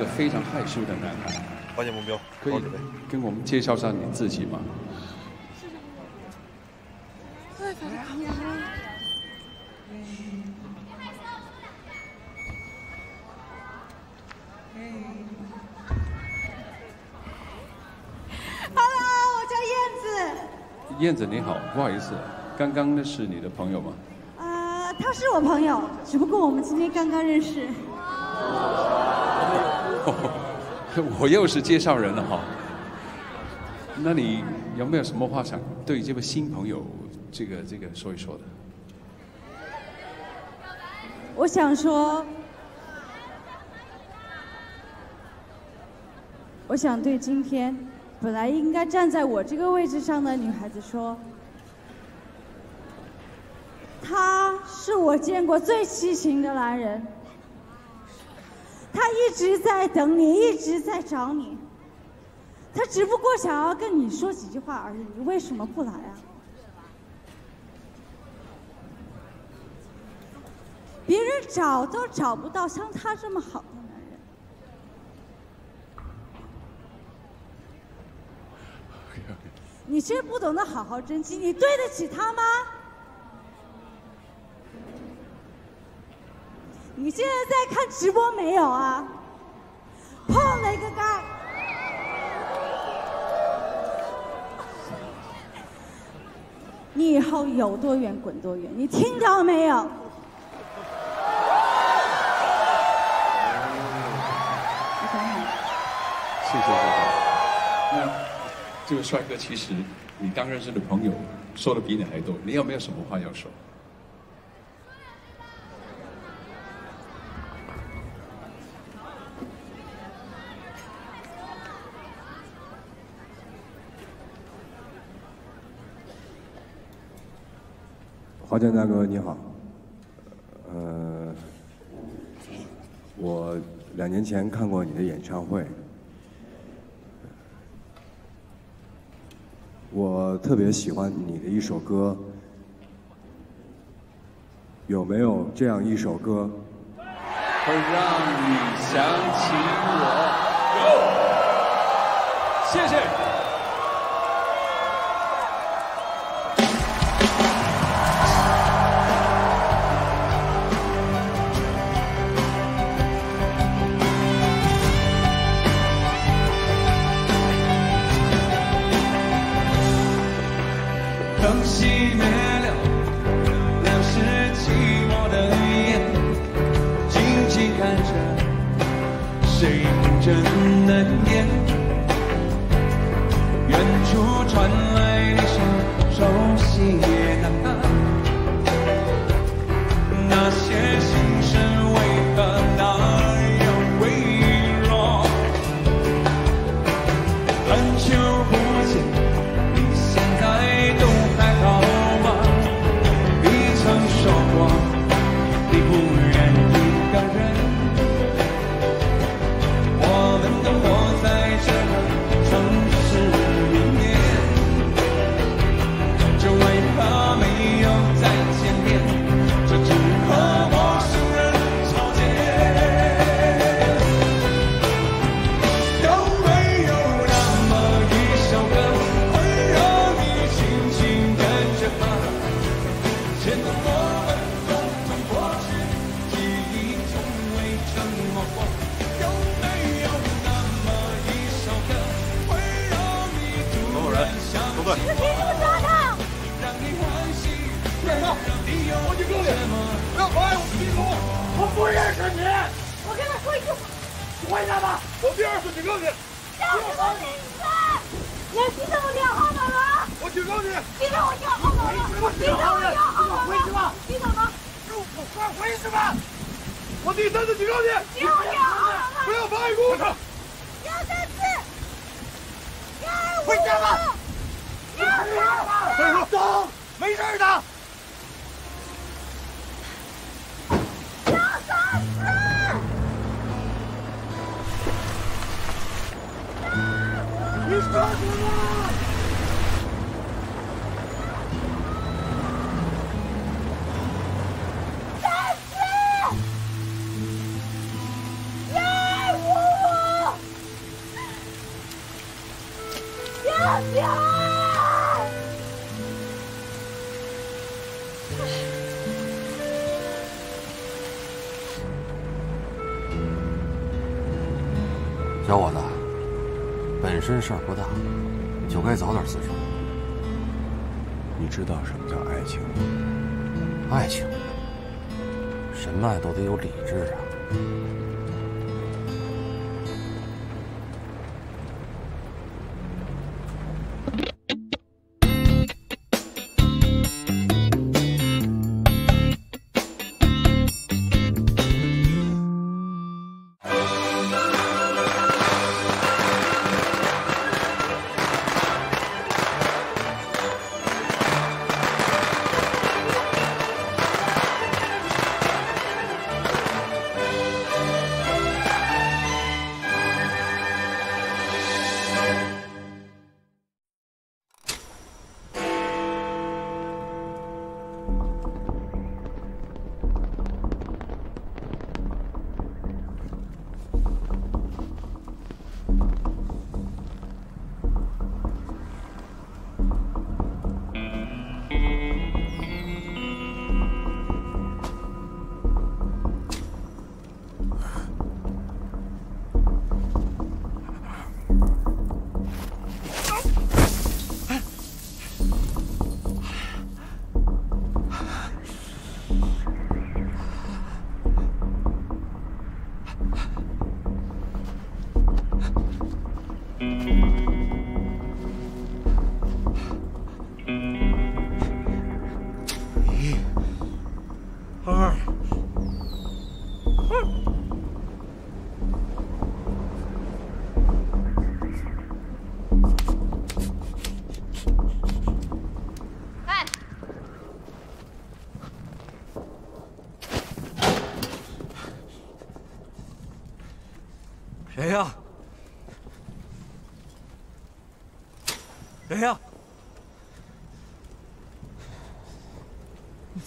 个非常害羞的男孩。发现目标，可以跟我们介绍一下你自己吗？燕子你好，不好意思，刚刚那是你的朋友吗？呃，他是我朋友，只不过我们今天刚刚认识。我又是介绍人了哈。那你有没有什么话想对这位新朋友这个这个说一说的？我想说，我想对今天本来应该站在我这个位置上的女孩子说，他是我见过最痴情的男人，他一直在等你，一直在找你，他只不过想要跟你说几句话而已，你为什么不来啊？别人找都找不到像他这么好的男人。你真不懂得好好珍惜，你对得起他吗？你现在在看直播没有啊？碰了一个盖。你以后有多远滚多远，你听到没有？谢谢谢谢。那这位帅哥，其实你刚认识的朋友说的比你还多，你有没有什么话要说？华健大哥你好，呃，我两年前看过你的演唱会，我特别喜欢你的一首歌，有没有这样一首歌？会让你想起我。有，谢谢。灯熄灭了，两世寂寞的眼，静静看着谁不真难言。远处传来认识你。我跟他说一句话，回答吧，我第二次警告你。叫什么名字？你还记得我电话号码吗？我警告你，记得我电话号码吗？记得我电话号码回去？记得吗？快回去吧！我第三次警告你，记得我电话号码吗？不要妨碍公务。第二三次。第二五回家吧。知道什么叫爱情吗？爱情，什么爱都得有理智啊。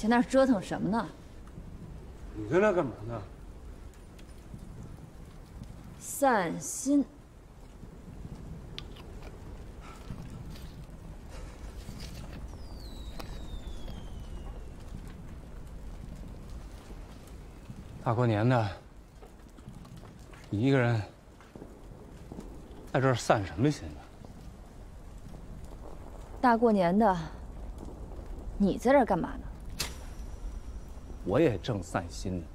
在那儿折腾什么呢？你在那干嘛呢？散心。大过年的，你一个人在这儿散什么心呢？大过年的，你在这儿干嘛呢？我也正散心呢。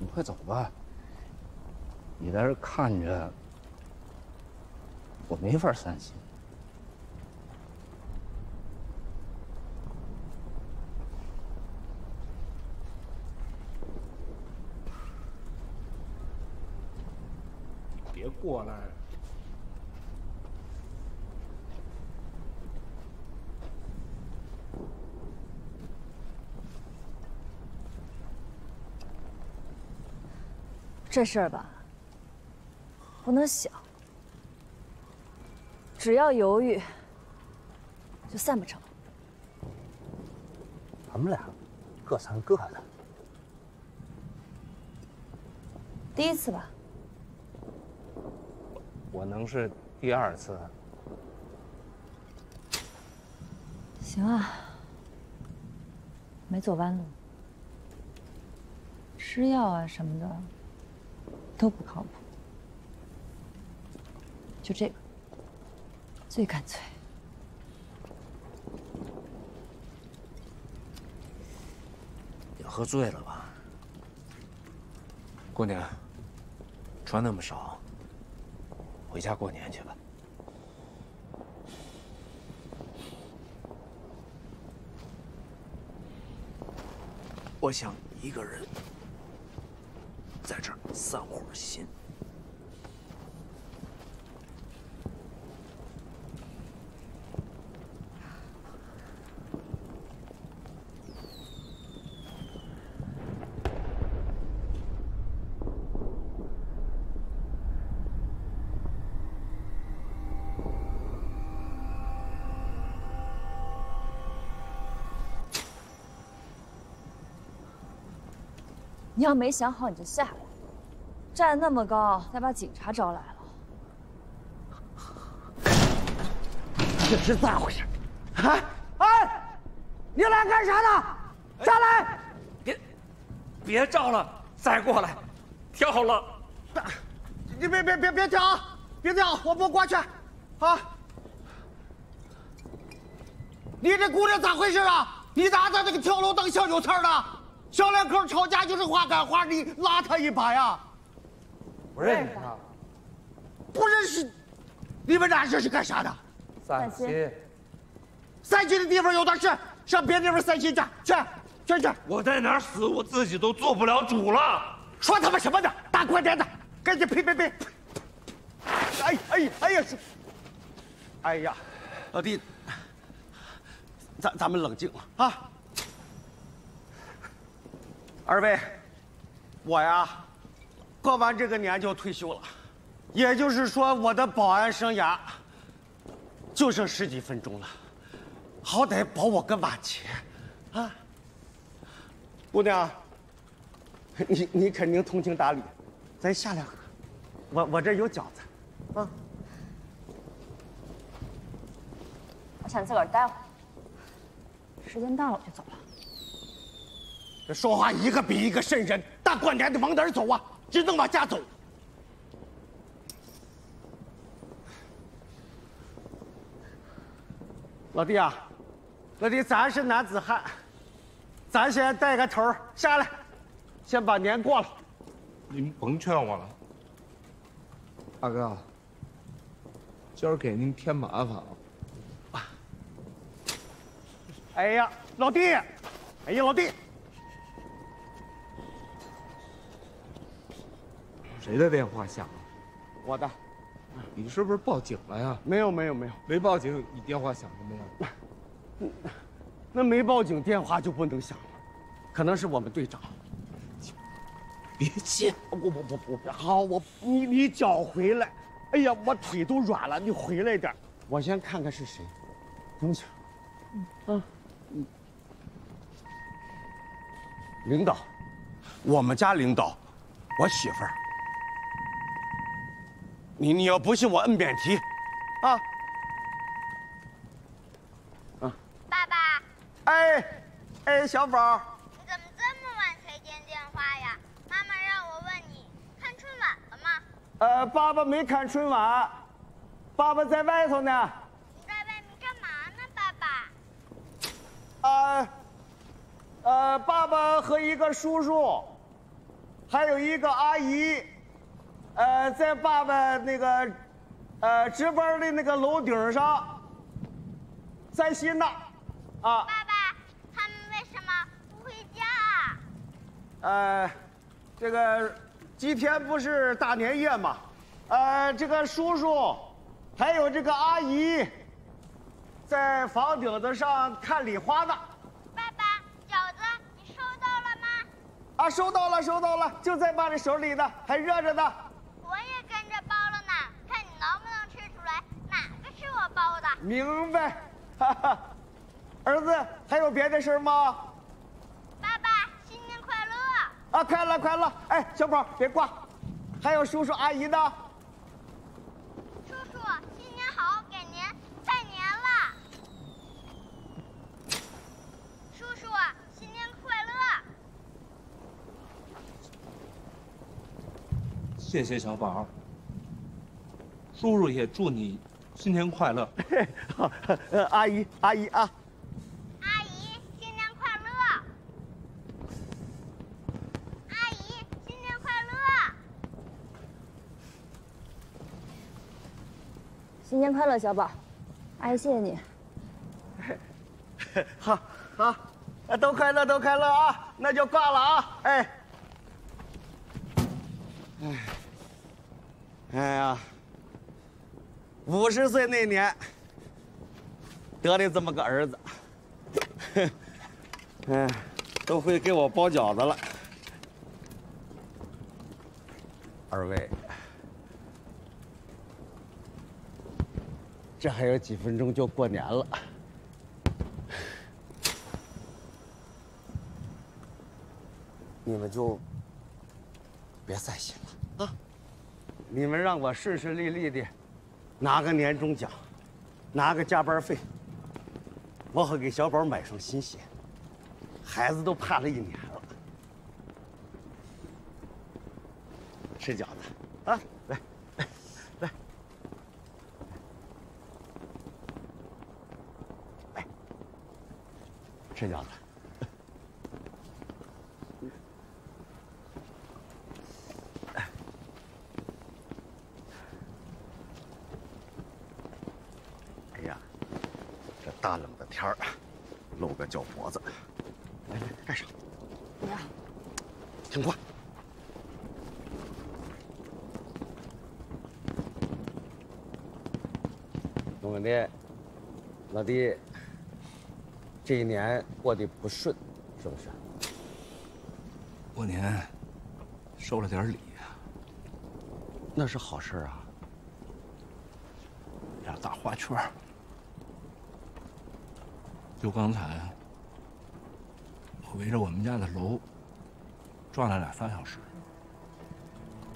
你快走吧，你在这看着，我没法散心。别过来！这事儿吧，不能想，只要犹豫，就散不成。咱们俩各散各的。第一次吧，我能是第二次？行啊，没走弯路，吃药啊什么的都不靠谱，就这个最干脆。你喝醉了吧？姑娘，穿那么少，回家过年去吧。我想一个人在这儿散会儿心。你要没想好，你就下来，站那么高，再把警察招来了。这是咋回事？哎哎，你俩干啥呢？下来！别别照了，再过来，跳了。你别别别别跳啊！别跳，我不过去。啊，你这姑娘咋回事啊？你咋在这个跳楼当小韭菜呢？小两口吵架就是话赶话，你拉他一把呀？不认识他。不认识，你们俩这是干啥的？散心。散心的地方有的是，上别的地方散心去，去，去去。我在哪儿死，我自己都做不了主了。说他妈什么呢？大过年的，赶紧呸呸呸！哎哎哎呀是，哎呀，老弟，咱咱们冷静啊！二位，我呀，过完这个年就退休了，也就是说我的保安生涯就剩十几分钟了，好歹保我个晚节啊！姑娘，你你肯定通情达理，咱下两盒，我我这有饺子，啊。我想自个儿待会儿，时间到了我就走了。这说话一个比一个瘆人，大过年的往哪儿走啊？只能往家走。老弟啊，老弟，咱是男子汉，咱先带个头儿下来，先把年过了。您甭劝我了，大哥，今儿给您添麻烦了。哎呀，老弟，哎呀，老弟，谁的电话响了？我的。你是不是报警了呀？没有，没有，没有，没报警，你电话响了没有？那没报警，电话就不能响了，可能是我们队长。别接，我我我我好，我你你脚回来，哎呀，我腿都软了，你回来点，我先看看是谁，行不行？嗯。领导，我们家领导，我媳妇儿。你你要不信我摁免提，啊。啊。爸爸。哎，哎，小宝。你怎么这么晚才接电话呀？妈妈让我问你，看春晚了吗？呃，爸爸没看春晚，爸爸在外头呢。你在外面干嘛呢，爸爸？啊。呃，爸爸和一个叔叔，还有一个阿姨，呃，在爸爸那个，呃，值班的那个楼顶上散心呢，啊。爸爸，他们为什么不回家啊？呃，这个今天不是大年夜嘛，呃，这个叔叔，还有这个阿姨，在房顶子上看礼花呢。爸爸，饺子你收到了吗啊，收到了，收到了，就在爸的手里呢，还热着呢。我也跟着包了呢，看你能不能吃出来哪个是我包的。明白，哈哈。儿子，还有别的事吗？爸爸，新年快乐！啊，快乐快乐！哎，小宝别挂，还有叔叔阿姨呢。叔叔，新年好，给您拜年了。叔叔，新年快乐！谢谢小宝，叔叔也祝你新年快乐。好，呃，阿姨，阿姨啊，阿姨新年快乐！阿姨新年快乐！新年快乐，小宝，阿姨谢谢你。好，好，都快乐，都快乐啊！那就挂了啊！哎，哎。哎呀，五十岁那年得了这么个儿子，哎，都会给我包饺子了。二位，这还有几分钟就过年了，你们就别再信了啊！你们让我顺顺利利的拿个年终奖，拿个加班费，我会给小宝买双新鞋。孩子都盼了一年了，吃饺子啊！来，来，来，来，吃饺子。哎呀，这大冷的天儿，露个脚脖子，来来盖上。不要。听话。龙文弟，老弟，这一年过得不顺，是不是？过年收了点礼呀、那是好事啊。俩大花圈儿就刚才，我围着我们家的楼转了俩仨小时，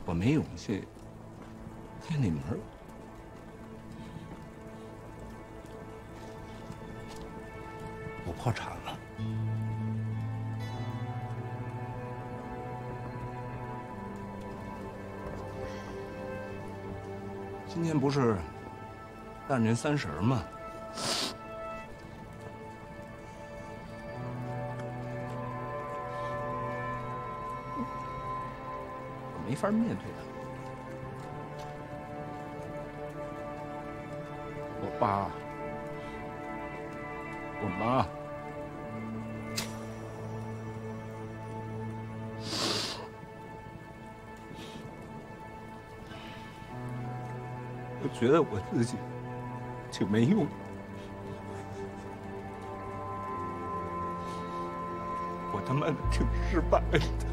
我没勇气开那门。我破产了。今天不是大年三十吗？没法面对他。我爸，我妈，我觉得我自己挺没用，我他妈的挺失败的。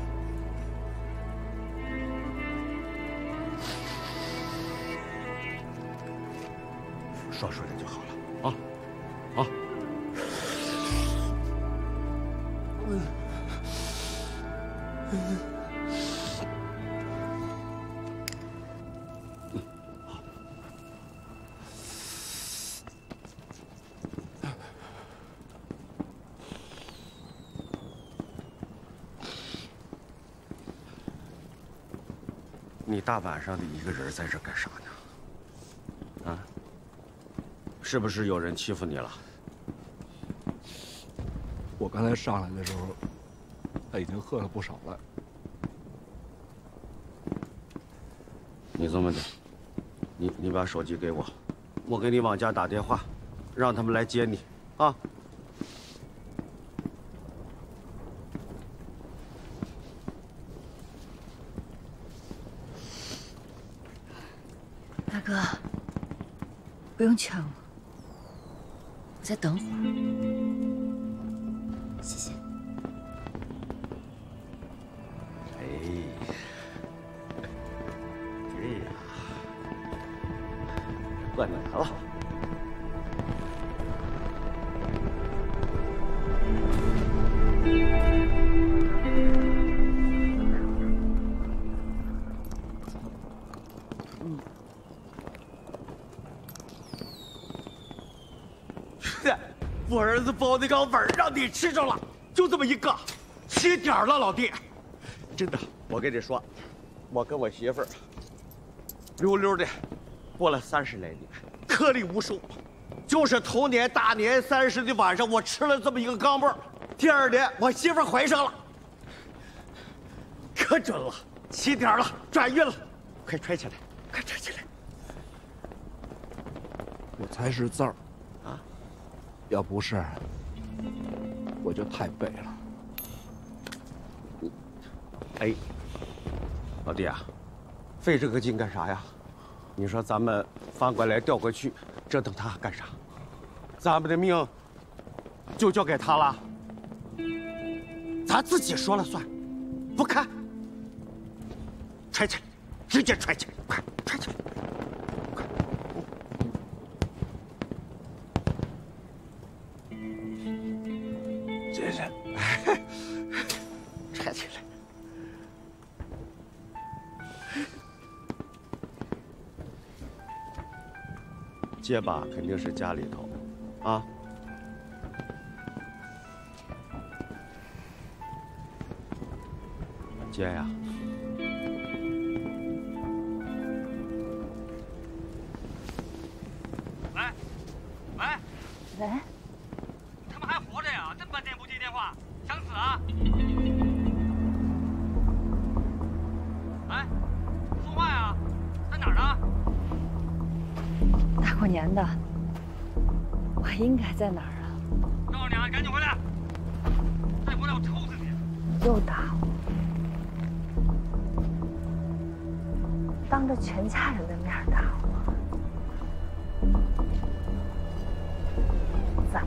大晚上的一个人在这干啥呢？啊？是不是有人欺负你了？我刚才上来的时候，他已经喝了不少了。你这么的，你你把手机给我，我给你往家打电话，让他们来接你，啊。大哥，不用劝我，我再等会儿。谢谢。哎，哎呀，怪难了。是，我儿子包那个粉儿让你吃着了，就这么一个，起点儿了，老弟。真的，我跟你说，我跟我媳妇儿溜溜的过了三十来年，颗粒无收。就是头年大年三十的晚上，我吃了这么一个钢镚儿，第二年我媳妇儿怀上了，可准了，起点儿了，转运了，快揣起来，快揣起来。我才是字儿，要不是，我就太背了。哎，老弟啊，费这个劲干啥呀？你说咱们翻过来调过去，折腾他干啥？咱们的命就交给他了，咱自己说了算，不看。揣起来，直接揣起来，快揣起来！结巴肯定是家里头，啊。接呀。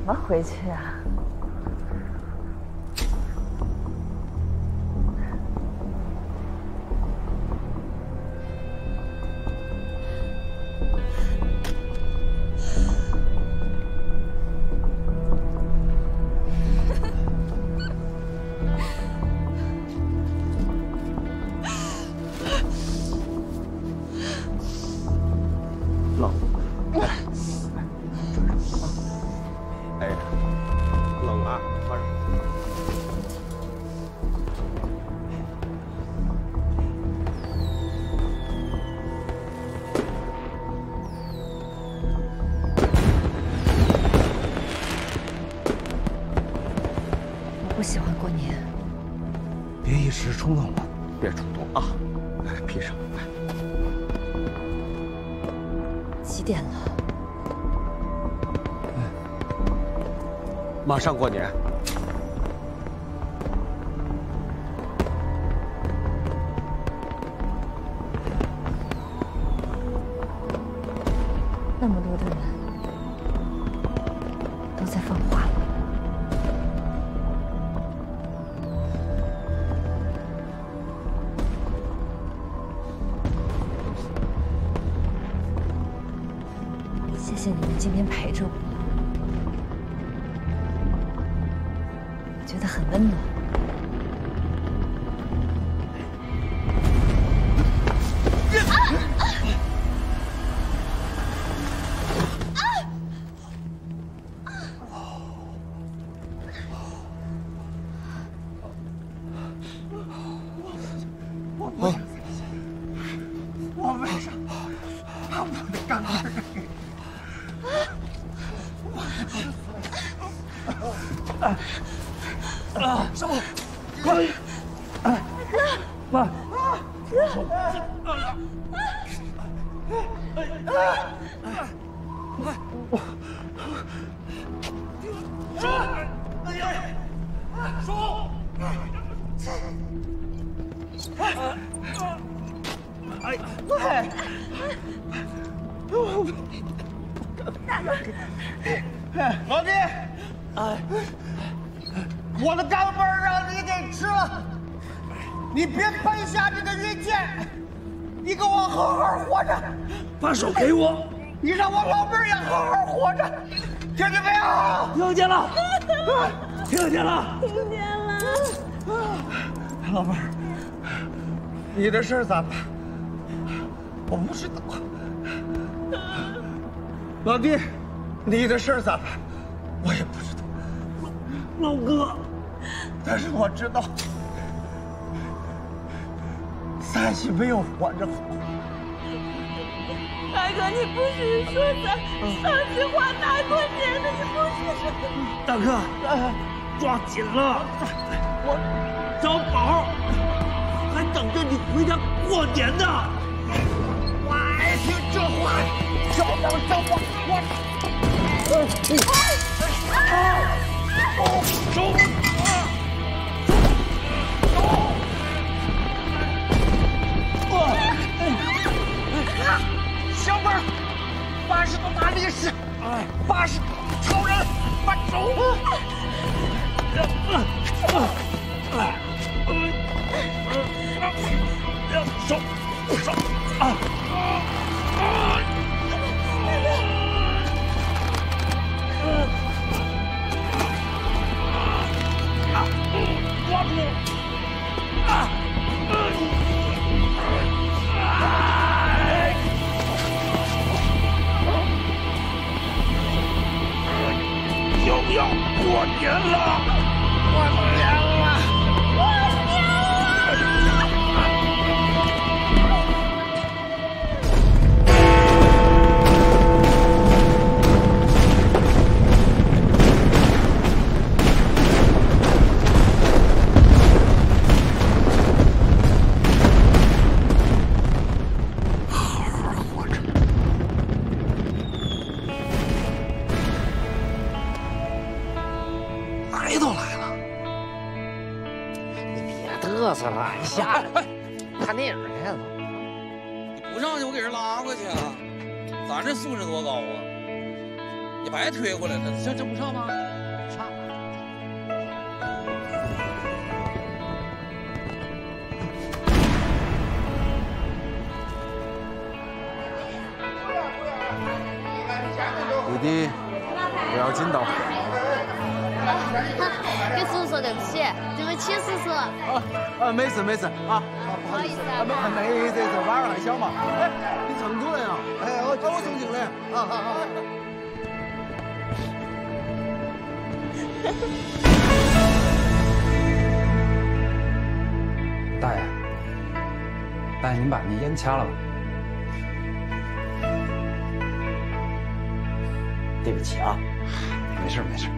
怎么回去啊？上过事儿咋办？我不知道。老弟，你的事儿咋办？我也不知道。老哥，但是我知道，三喜没有活着好。大哥，你不许说咱上句话大过年的，你不许说。大哥，抓紧了，我找宝等着你回家过年呢。我爱听这话，找宝找宝，我。走走，小妹儿，八十多大力士，八十超人，把手。手手啊！抓住！啊！又要过年了，没事没事啊，不好意思啊。没没事，这玩意儿还小嘛。哎，你成都人啊？哎，我我重庆的。啊啊啊！大爷，大爷，您把那烟掐了吧。对不起啊，没事没事。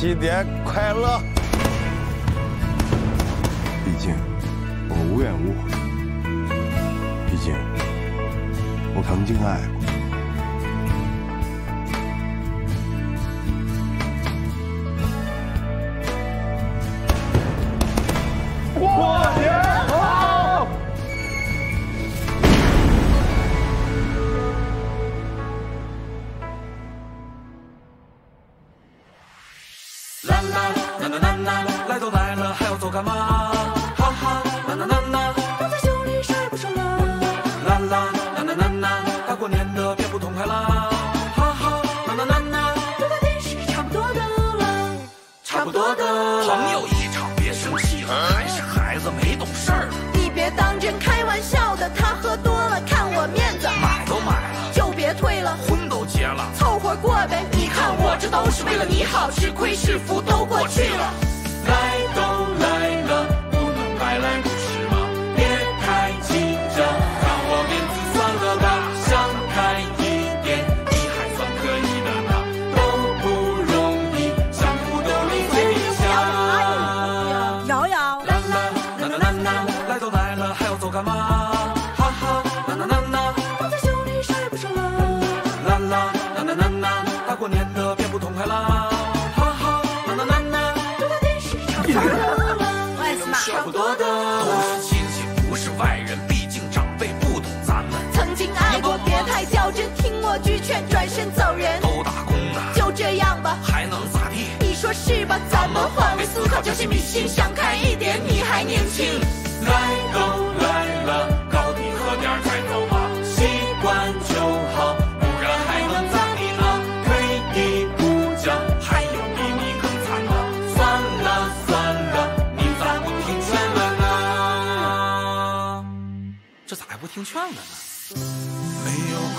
新年快乐！毕竟我无怨无悔，毕竟我曾经爱过。干嘛？哈哈，啦啦啦啦，躲在酒里晒不受了？啦啦啦啦啦啦，大过年的别不痛快啦！哈哈，啦啦啦啦，躲在电视差不多的了，差不多的。朋友一场，别生气了，还是孩子没懂事儿。你别当真，开玩笑的。他喝多了，看我面子，买都买了，就别退了，婚都结了，凑合过呗。你看我这都是为了你好，吃亏是福都过去了。我句劝，转身走人。都打工的，就这样吧，还能咋地？你说是吧？咱们换位思考，将心比心，想开一点，你还年轻。来都来了，高低喝点儿再走吧，习惯就好，不然还能咋地呢？退一步讲，还有比你更惨的。算了算了，你咋不听劝了呢？这咋还不听劝了呢？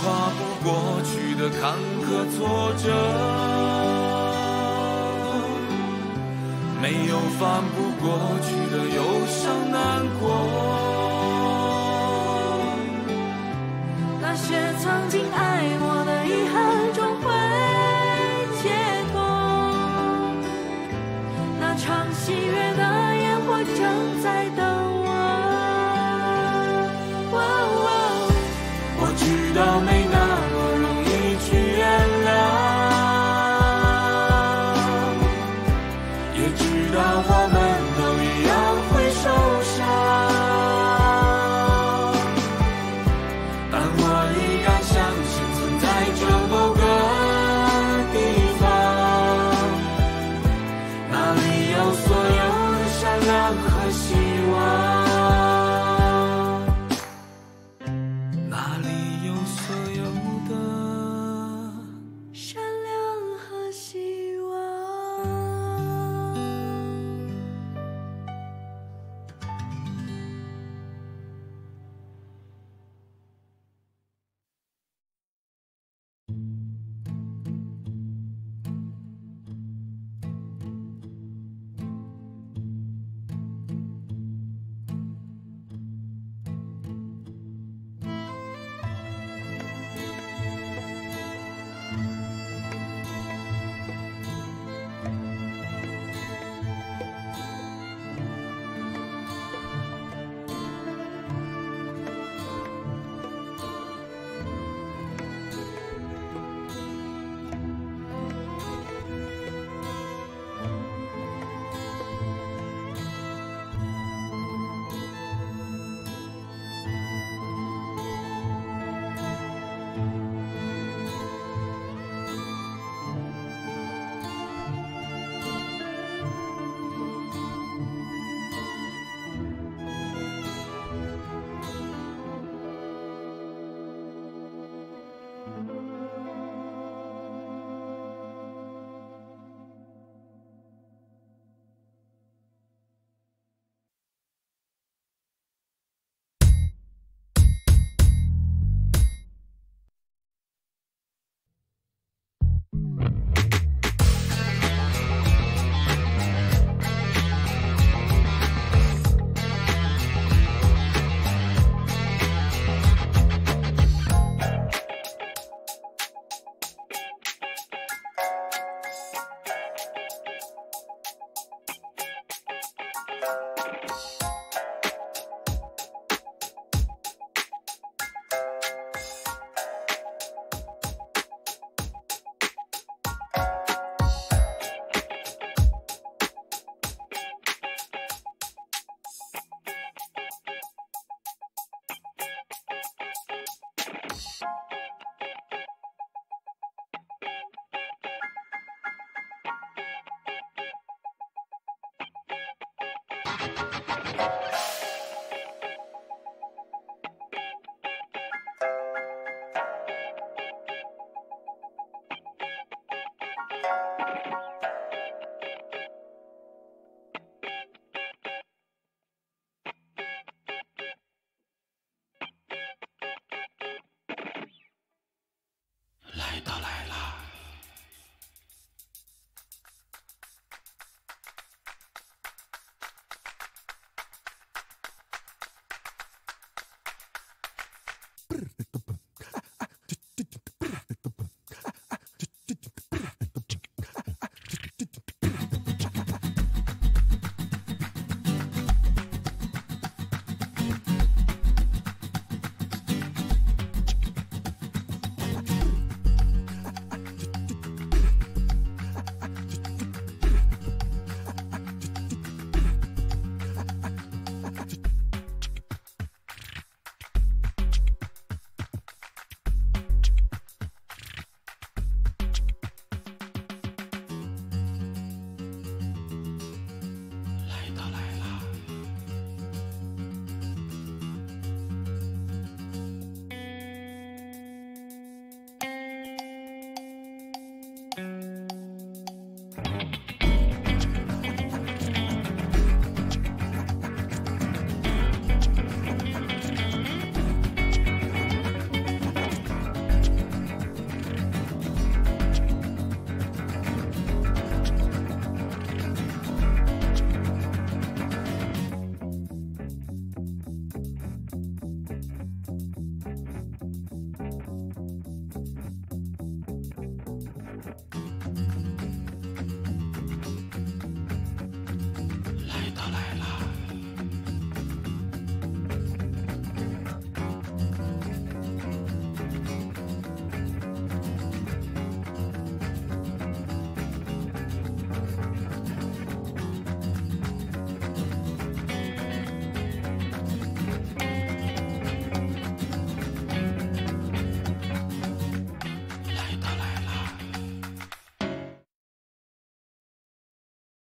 跨不过去的坎坷挫折，没有翻不过去的忧伤难过。那些曾经爱我的遗憾终会解脱，那场喜悦的烟火正在等